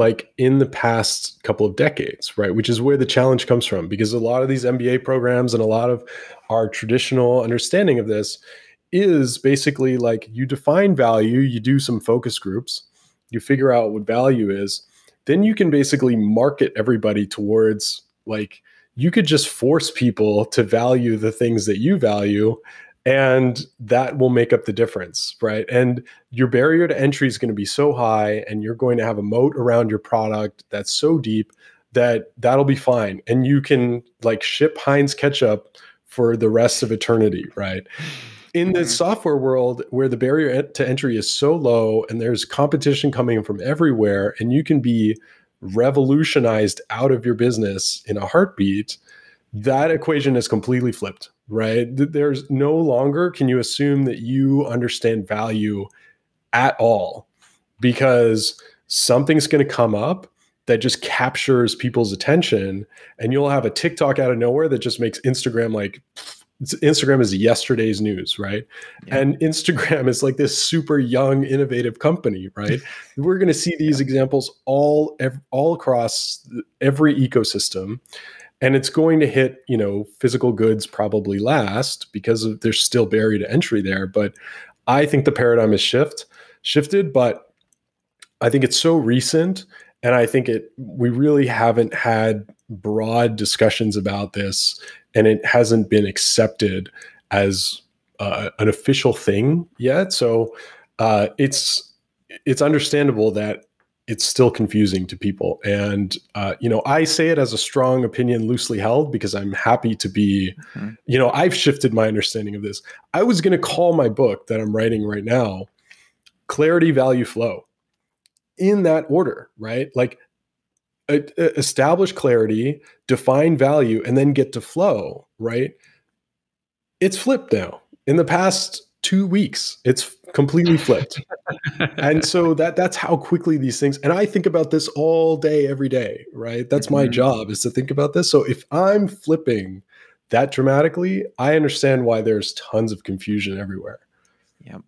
like in the past couple of decades, right? Which is where the challenge comes from because a lot of these MBA programs and a lot of our traditional understanding of this is basically like you define value, you do some focus groups, you figure out what value is, then you can basically market everybody towards like you could just force people to value the things that you value and that will make up the difference right? And your barrier to entry is going to be so high and you're going to have a moat around your product that's so deep that that'll be fine and you can like ship heinz ketchup for the rest of eternity right? In the mm-hmm. software world where the barrier to entry is so low and there's competition coming from everywhere and you can be revolutionized out of your business in a heartbeat that equation is completely flipped right there's no longer can you assume that you understand value at all because something's going to come up that just captures people's attention and you'll have a TikTok out of nowhere that just makes Instagram like Instagram is yesterday's news, right? Yeah. And Instagram is like this super young, innovative company, right? We're going to see these yeah. examples all all across every ecosystem, and it's going to hit you know physical goods probably last because of, there's still barrier to entry there. But I think the paradigm is shift shifted, but I think it's so recent and I think it we really haven't had broad discussions about this, and it hasn't been accepted as uh, an official thing yet. So uh, it's it's understandable that it's still confusing to people, and uh, you know I say it as a strong opinion, loosely held, because I'm happy to be. Mm-hmm. You know I've shifted my understanding of this. I was going to call my book that I'm writing right now, "Clarity, Value, Flow." in that order, right? Like establish clarity, define value, and then get to flow, right? It's flipped now. In the past two weeks, it's completely flipped. and so that that's how quickly these things and I think about this all day, every day, right? That's mm-hmm. my job is to think about this. So if I'm flipping that dramatically, I understand why there's tons of confusion everywhere.
Yep.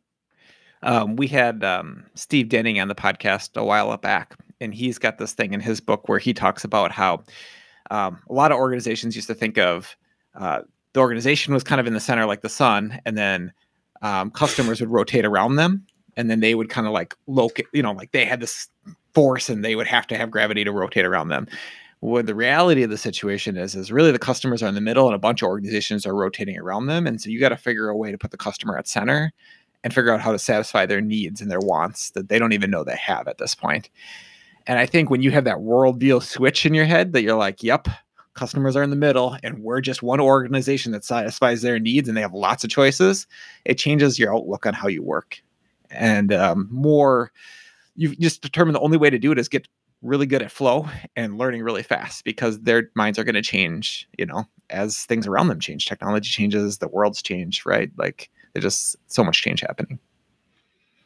Um, we had um, Steve Denning on the podcast a while back, and he's got this thing in his book where he talks about how um, a lot of organizations used to think of uh, the organization was kind of in the center like the sun, and then um, customers would rotate around them, and then they would kind of like locate, you know, like they had this force and they would have to have gravity to rotate around them. What the reality of the situation is, is really the customers are in the middle and a bunch of organizations are rotating around them. And so you got to figure a way to put the customer at center and figure out how to satisfy their needs and their wants that they don't even know they have at this point. And I think when you have that worldview switch in your head that you're like, yep, customers are in the middle and we're just one organization that satisfies their needs and they have lots of choices, it changes your outlook on how you work. And um, more, you just determine the only way to do it is get really good at flow and learning really fast because their minds are going to change, you know, as things around them change. Technology changes, the world's change, right? Like, there's just so much change happening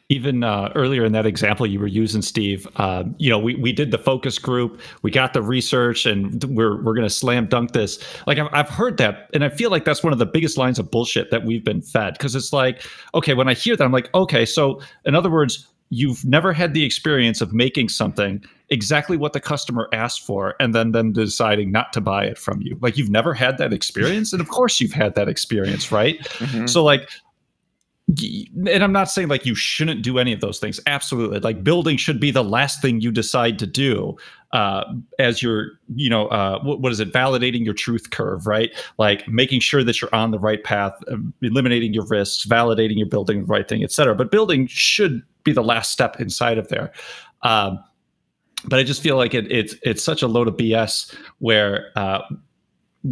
even uh, earlier in that example you were using, Steve, uh, you know, we, we did the focus group, we got the research, and we're we're going to slam dunk this. Like I've, I've heard that, and I feel like that's one of the biggest lines of bullshit that we've been fed. Because it's like, okay, when I hear that, I'm like, okay, so in other words, you've never had the experience of making something exactly what the customer asked for, and then them deciding not to buy it from you. Like you've never had that experience, and of course you've had that experience, right? Mm-hmm. So like and I'm not saying like you shouldn't do any of those things. Absolutely, like building should be the last thing you decide to do uh, as you're, you know, uh, what, is it? Validating your truth curve, right? Like making sure that you're on the right path, um, eliminating your risks, validating you're building the right thing, et cetera. But building should be the last step inside of there. Um, but I just feel like it, it's it's such a load of BS where uh,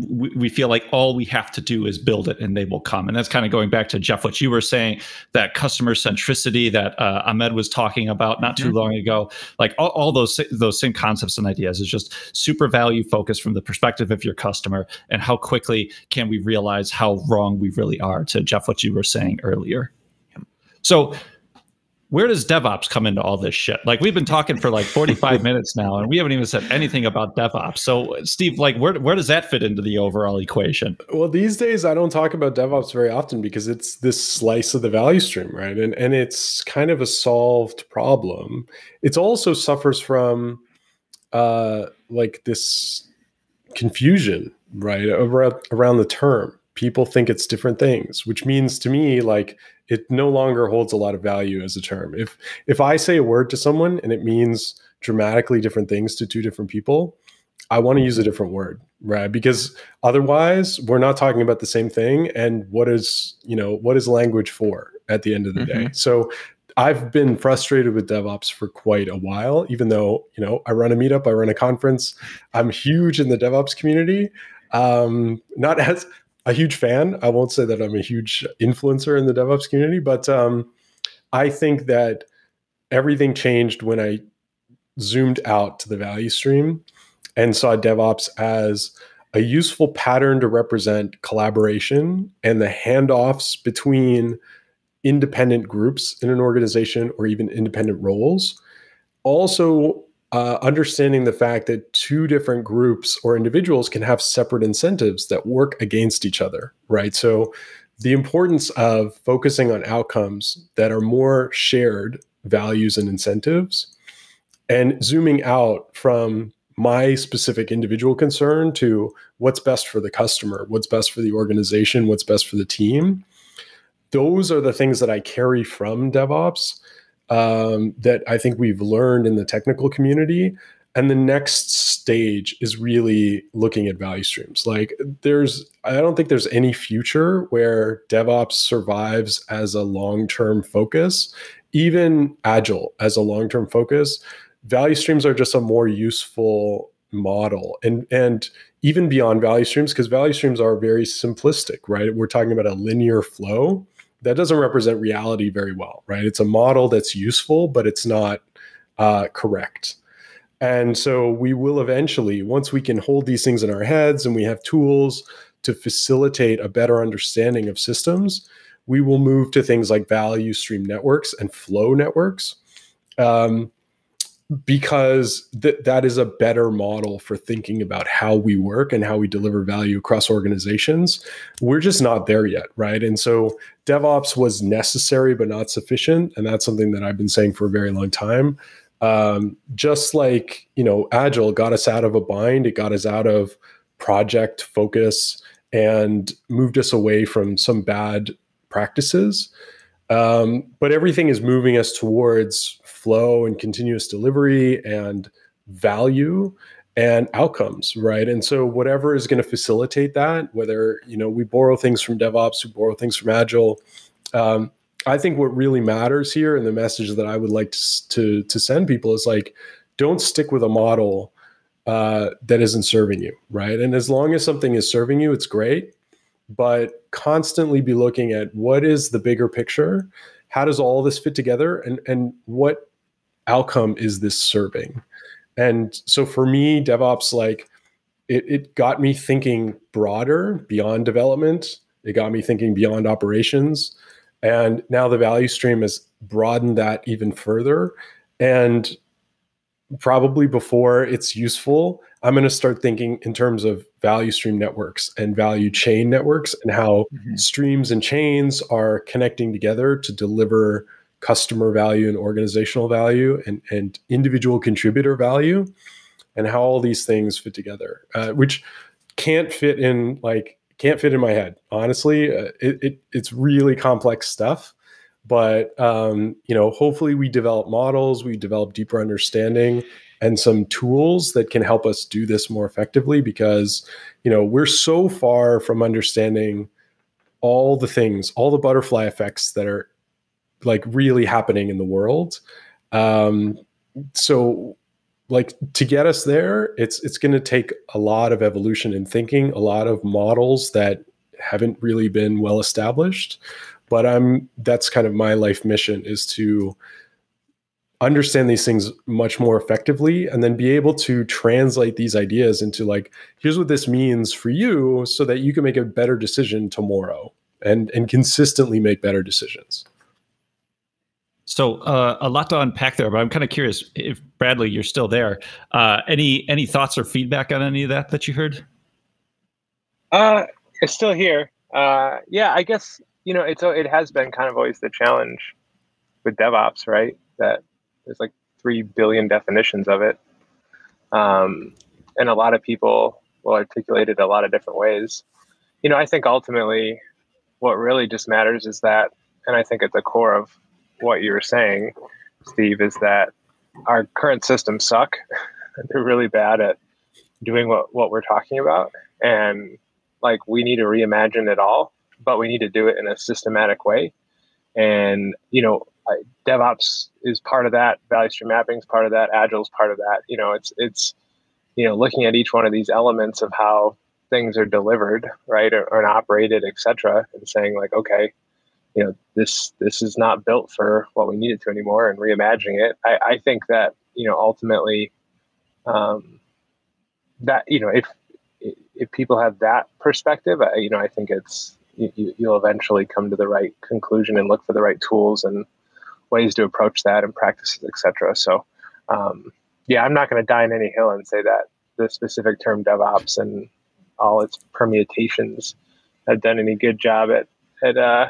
we, we feel like all we have to do is build it and they will come. And that's kind of going back to Jeff, what you were saying, that customer centricity that uh, Ahmed was talking about not too mm-hmm. long ago. Like all, all, those those same concepts and ideas is just super value focused from the perspective of your customer and how quickly can we realize how wrong we really are. To Jeff, what you were saying earlier. So where does DevOps come into all this shit? Like we've been talking for like 45 minutes now and we haven't even said anything about DevOps. So Steve, like where where does that fit into the overall equation?
Well, these days I don't talk about DevOps very often because it's this slice of the value stream, right? And and it's kind of a solved problem. It also suffers from uh like this confusion, right? Around around the term. People think it's different things, which means to me like it no longer holds a lot of value as a term. If if I say a word to someone and it means dramatically different things to two different people, I want to use a different word, right? Because otherwise, we're not talking about the same thing. And what is, you know, what is language for at the end of the mm-hmm. day? So I've been frustrated with DevOps for quite a while, even though, you know, I run a meetup, I run a conference. I'm huge in the DevOps community. Um, not as a huge fan. I won't say that I'm a huge influencer in the DevOps community, but um, I think that everything changed when I zoomed out to the value stream and saw DevOps as a useful pattern to represent collaboration and the handoffs between independent groups in an organization or even independent roles. Also, uh, understanding the fact that two different groups or individuals can have separate incentives that work against each other, right? So, the importance of focusing on outcomes that are more shared values and incentives and zooming out from my specific individual concern to what's best for the customer, what's best for the organization, what's best for the team. Those are the things that I carry from DevOps um, that I think we've learned in the technical community. And the next stage is really looking at value streams. Like, there's, I don't think there's any future where DevOps survives as a long term focus, even Agile as a long term focus value streams are just a more useful model and and even beyond value streams because value streams are very simplistic right we're talking about a linear flow that doesn't represent reality very well right? It's a model that's useful but it's not uh, correct. And so we will eventually once we can hold these things in our heads and we have tools to facilitate a better understanding of systems we will move to things like value stream networks and flow networks. Um, because th- that is a better model for thinking about how we work and how we deliver value across organizations. We're just not there yet, right? And so DevOps was necessary but not sufficient, and that's something that I've been saying for a very long time. Um, just like you know, Agile got us out of a bind, it got us out of project focus and moved us away from some bad practices. Um, but everything is moving us towards flow and continuous delivery and value and outcomes right? And so whatever is going to facilitate that whether you know we borrow things from devops we borrow things from agile um, i think what really matters here and the message that i would like to, to, to send people is like don't stick with a model uh, that isn't serving you right? And as long as something is serving you it's great but constantly be looking at what is the bigger picture? How does all this fit together? And and what outcome is this serving? And so for me, DevOps, like it, it got me thinking broader beyond development. It got me thinking beyond operations. And now the value stream has broadened that even further. And probably before it's useful, I'm going to start thinking in terms of value stream networks and value chain networks and how mm-hmm. streams and chains are connecting together to deliver customer value and organizational value and, and individual contributor value and how all these things fit together uh, which can't fit in like can't fit in my head honestly. Uh, it, it, it's really complex stuff but um, you know hopefully we develop models we develop deeper understanding and some tools that can help us do this more effectively because you know we're so far from understanding all the things all the butterfly effects that are like really happening in the world. Um, so like to get us there, it's it's going to take a lot of evolution in thinking, a lot of models that haven't really been well established. But I'm that's kind of my life mission is to understand these things much more effectively and then be able to translate these ideas into like here's what this means for you so that you can make a better decision tomorrow and and consistently make better decisions
so uh, a lot to unpack there, but I'm kind of curious if Bradley, you're still there. Uh, any any thoughts or feedback on any of that that you heard?
Uh, it's still here. Uh, yeah, I guess you know it's it has been kind of always the challenge with DevOps, right? That there's like three billion definitions of it, um, and a lot of people will articulate it a lot of different ways. You know, I think ultimately, what really just matters is that, and I think at the core of what you were saying, Steve, is that our current systems suck. They're really bad at doing what what we're talking about, and like we need to reimagine it all, but we need to do it in a systematic way. And you know, DevOps is part of that. Value stream mapping is part of that. Agile is part of that. You know, it's it's you know looking at each one of these elements of how things are delivered, right, or, or operated, etc., and saying like, okay, you know, this this is not built for what we need it to anymore, and reimagining it. I, I think that you know ultimately, um, that you know if if people have that perspective, I, you know, I think it's you, you'll eventually come to the right conclusion and look for the right tools and ways to approach that and practices, etc. So, um, yeah, I'm not going to die in any hill and say that the specific term DevOps and all its permutations have done any good job at at uh,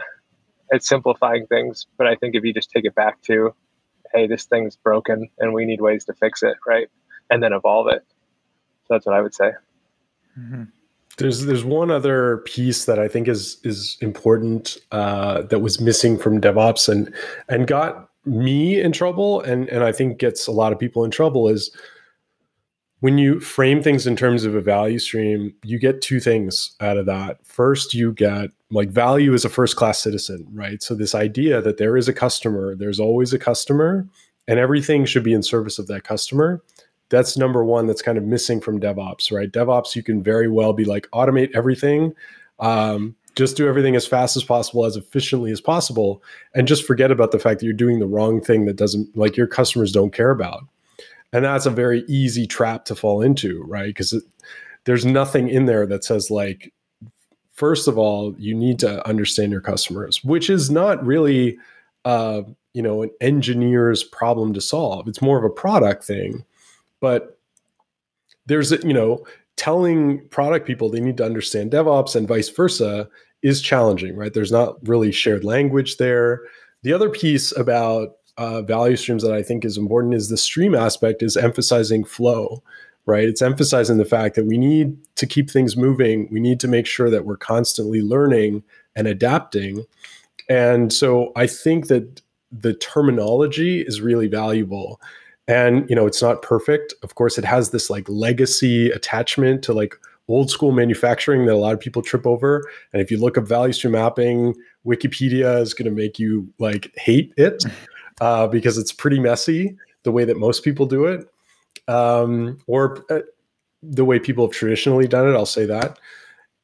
at simplifying things. But I think if you just take it back to, hey, this thing's broken and we need ways to fix it, right, and then evolve it. So that's what I would say.
Mm-hmm. There's there's one other piece that I think is is important uh, that was missing from DevOps and and got me in trouble and and I think gets a lot of people in trouble is when you frame things in terms of a value stream, you get two things out of that. First, you get like value as a first class citizen, right? So, this idea that there is a customer, there's always a customer, and everything should be in service of that customer. That's number one that's kind of missing from DevOps, right? DevOps, you can very well be like automate everything. Um, just do everything as fast as possible as efficiently as possible and just forget about the fact that you're doing the wrong thing that doesn't like your customers don't care about and that's a very easy trap to fall into right? Because there's nothing in there that says like first of all you need to understand your customers which is not really uh, you know an engineer's problem to solve. It's more of a product thing. But there's you know telling product people they need to understand devops and vice versa is challenging right? There's not really shared language there. The other piece about uh, value streams that I think is important is the stream aspect is emphasizing flow, right? It's emphasizing the fact that we need to keep things moving. We need to make sure that we're constantly learning and adapting. And so I think that the terminology is really valuable. And, you know, it's not perfect. Of course, it has this like legacy attachment to like old school manufacturing that a lot of people trip over. And if you look up value stream mapping, Wikipedia is going to make you like hate it uh, because it's pretty messy the way that most people do it, um, or uh, the way people have traditionally done it. I'll say that.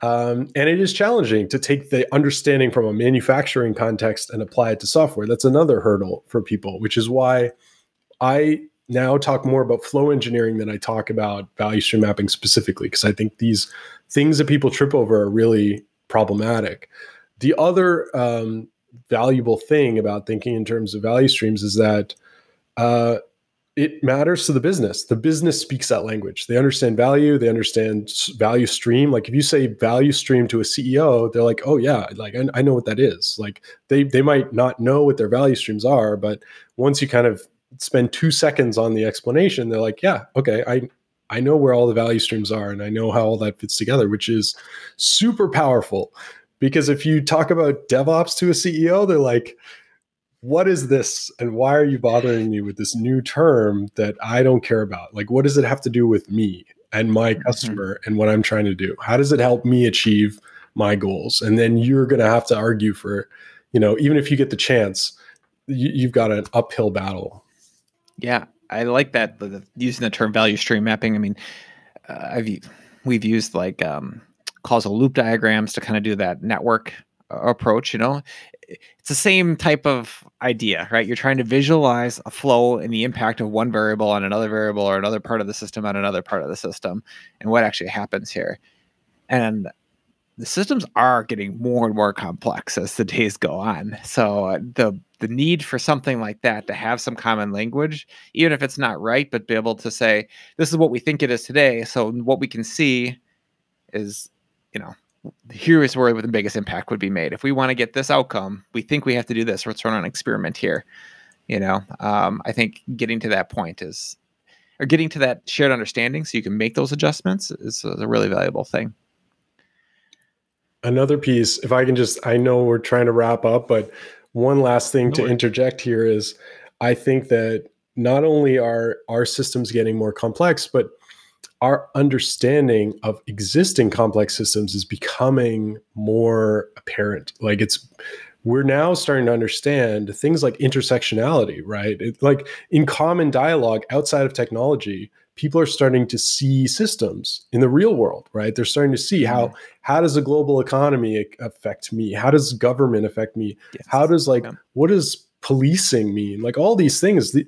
Um, and it is challenging to take the understanding from a manufacturing context and apply it to software. That's another hurdle for people, which is why I now talk more about flow engineering than I talk about value stream mapping specifically, because I think these things that people trip over are really problematic. The other um, valuable thing about thinking in terms of value streams is that uh, it matters to the business. The business speaks that language. They understand value. They understand value stream. Like if you say value stream to a CEO, they're like, "Oh yeah, like I, I know what that is." Like they they might not know what their value streams are, but once you kind of spend two seconds on the explanation, they're like, "Yeah, okay, I I know where all the value streams are, and I know how all that fits together," which is super powerful because if you talk about DevOps to a CEO, they're like, what is this? And why are you bothering me with this new term that I don't care about? Like, what does it have to do with me and my mm-hmm. customer mm-hmm. and what I'm trying to do? How does it help me achieve my goals? And then you're going to have to argue for, you know, even if you get the chance, you, have got an uphill battle.
Yeah, I like that the, the, using the term value stream mapping. I mean, uh, I've we've used like um, causal loop diagrams to kind of do that network uh, approach you know? It's the same type of idea right? You're trying to visualize a flow and the impact of one variable on another variable or another part of the system on another part of the system and what actually happens here. And the systems are getting more and more complex as the days go on. So uh, the the need for something like that to have some common language even if it's not right but be able to say this is what we think it is today so what we can see is you know, here is where the biggest impact would be made. If we want to get this outcome, we think we have to do this. Let's run an experiment here. You know, um, I think getting to that point is, or getting to that shared understanding so you can make those adjustments is a really valuable thing.
Another piece, if I can just, I know we're trying to wrap up, but one last thing no to interject here is I think that not only are our systems getting more complex, but our understanding of existing complex systems is becoming more apparent. Like it's we're now starting to understand things like intersectionality, right? It, like in common dialogue outside of technology, people are starting to see systems in the real world, right? They're starting to see how mm-hmm. how does a global economy affect me? How does government affect me? Yes. How does like yeah. what does policing mean? Like all these things, the,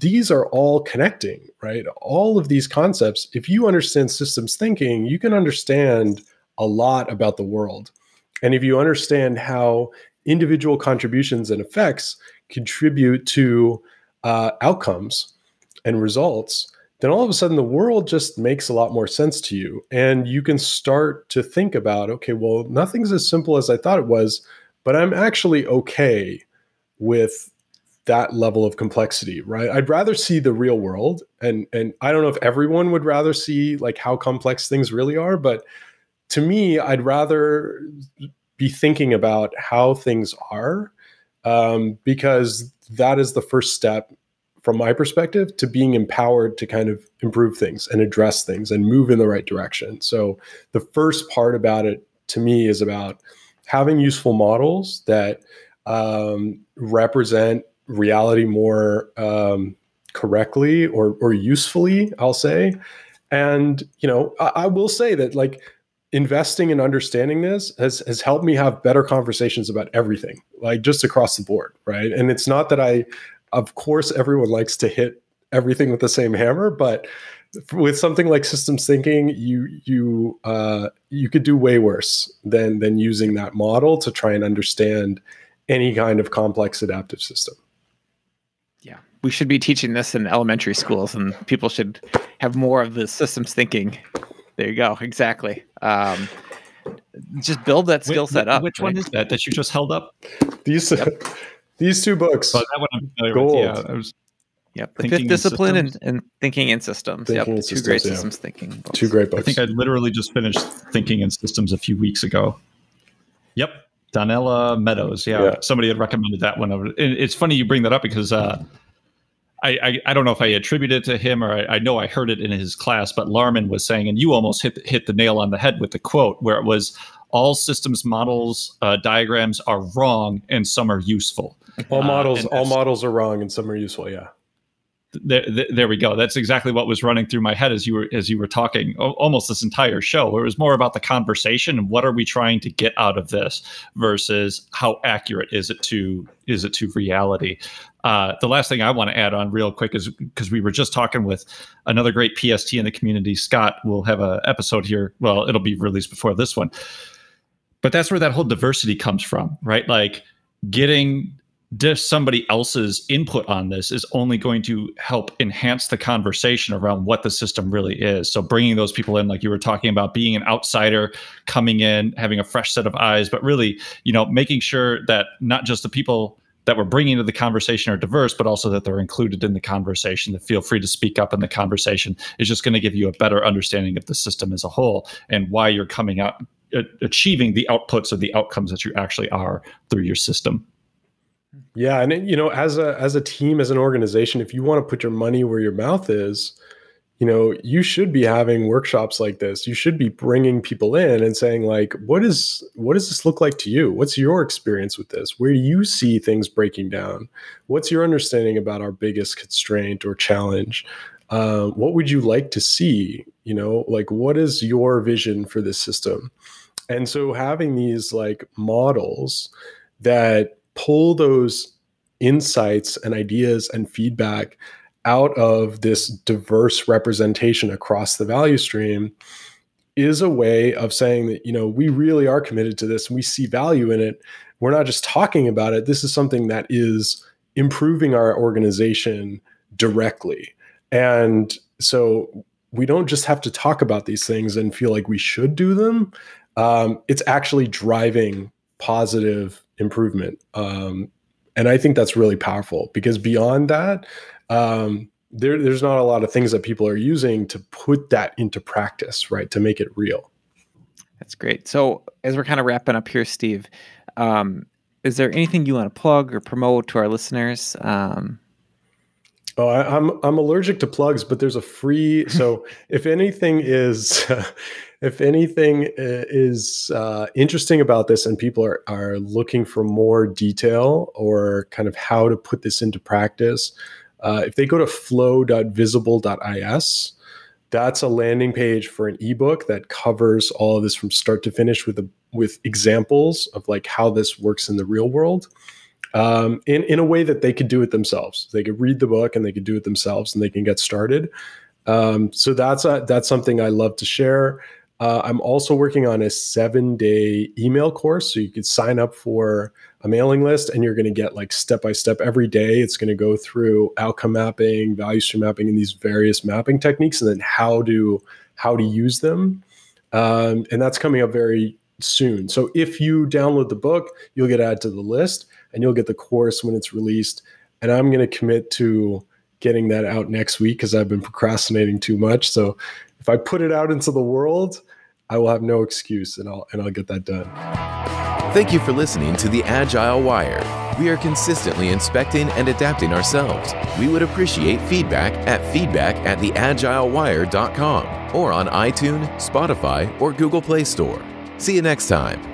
these are all connecting, right? All of these concepts, if you understand systems thinking, you can understand a lot about the world. And if you understand how individual contributions and effects contribute to uh, outcomes and results, then all of a sudden the world just makes a lot more sense to you. And you can start to think about okay, well, nothing's as simple as I thought it was, but I'm actually okay with that level of complexity right? I'd rather see the real world and and i don't know if everyone would rather see like how complex things really are but to me i'd rather be thinking about how things are um, because that is the first step from my perspective to being empowered to kind of improve things and address things and move in the right direction. So the first part about it to me is about having useful models that um, represent reality more um, correctly or or usefully i'll say. And you know I, I will say that like investing in understanding this has has helped me have better conversations about everything like just across the board right? And it's not that i of course everyone likes to hit everything with the same hammer but with something like systems thinking you you uh, you could do way worse than than using that model to try and understand any kind of complex adaptive system
we should be teaching this in elementary schools and people should have more of the systems thinking there you go. Exactly. Um, just build that skill set up.
Which right? one is that that you just held up?
These yep. these two books.
that one I'm Gold. With. Yeah, I was
Yep, the fifth discipline and, and, thinking in systems. Thinking yep, in two systems, great yeah. systems thinking.
Books. Two great books.
I think I literally just finished thinking in systems a few weeks ago. Yep, Donella Meadows. Yeah, yeah. somebody had recommended that one. It's funny you bring that up because uh, I, I, I, don't know if I attribute it to him or I, I, know I heard it in his class, but Larman was saying, and you almost hit hit the nail on the head with the quote where it was all systems models uh, diagrams are wrong and some are useful.
All uh, models all models are wrong and some are useful. Yeah.
There, there, we go. That's exactly what was running through my head as you were as you were talking. Almost this entire show, it was more about the conversation and what are we trying to get out of this versus how accurate is it to is it to reality. Uh, the last thing I want to add on real quick is because we were just talking with another great PST in the community, Scott. We'll have an episode here. Well, it'll be released before this one, but that's where that whole diversity comes from, right? Like getting somebody else's input on this is only going to help enhance the conversation around what the system really is. So bringing those people in, like you were talking about, being an outsider, coming in, having a fresh set of eyes, but really, you know, making sure that not just the people that we're bringing to the conversation are diverse, but also that they're included in the conversation, that feel free to speak up in the conversation is just going to give you a better understanding of the system as a whole and why you're coming out, achieving the outputs or the outcomes that you actually are through your system.
Yeah, and you know, as a as a team, as an organization, if you want to put your money where your mouth is, you know you should be having workshops like this. You should be bringing people in and saying like what is what does this look like to you? What's your experience with this? Where do you see things breaking down? What's your understanding about our biggest constraint or challenge? Uh, what would you like to see? You know like what is your vision for this system? And so having these like models that pull those insights and ideas and feedback out of this diverse representation across the value stream is a way of saying that you know we really are committed to this and we see value in it. We're not just talking about it. This is something that is improving our organization directly. And so we don't just have to talk about these things and feel like we should do them. Um, it's actually driving positive improvement. Um, and i think that's really powerful because beyond that um, there, there's not a lot of things that people are using to put that into practice, right? To make it real.
That's great. So as we're kind of wrapping up here, Steve, um, is there anything you want to plug or promote to our listeners? Um,
Oh, I, am I'm, I'm allergic to plugs, but there's a free. So if anything is, if anything uh, is uh, interesting about this, and people are are looking for more detail or kind of how to put this into practice, uh, if they go to flow.visible.is, that's a landing page for an ebook that covers all of this from start to finish with with examples of like how this works in the real world um, in, in a way that they could do it themselves. They could read the book and they could do it themselves and they can get started. Um, so that's a, that's something I love to share. Uh, I'm also working on a seven day email course. So you could sign up for a mailing list and you're going to get like step by step every day. It's going to go through outcome mapping, value stream mapping, and these various mapping techniques, and then how to how to use them. Um, and that's coming up very soon. So if you download the book, you'll get added to the list and you'll get the course when it's released. And I'm going to commit to getting that out next week because I've been procrastinating too much. So if I put it out into the world, I will have no excuse and I'll and I'll get that done.
Thank you for listening to the Agile Wire. We are consistently inspecting and adapting ourselves. We would appreciate feedback at feedback at theagilewire.com or on iTunes, Spotify, or Google Play Store. See you next time.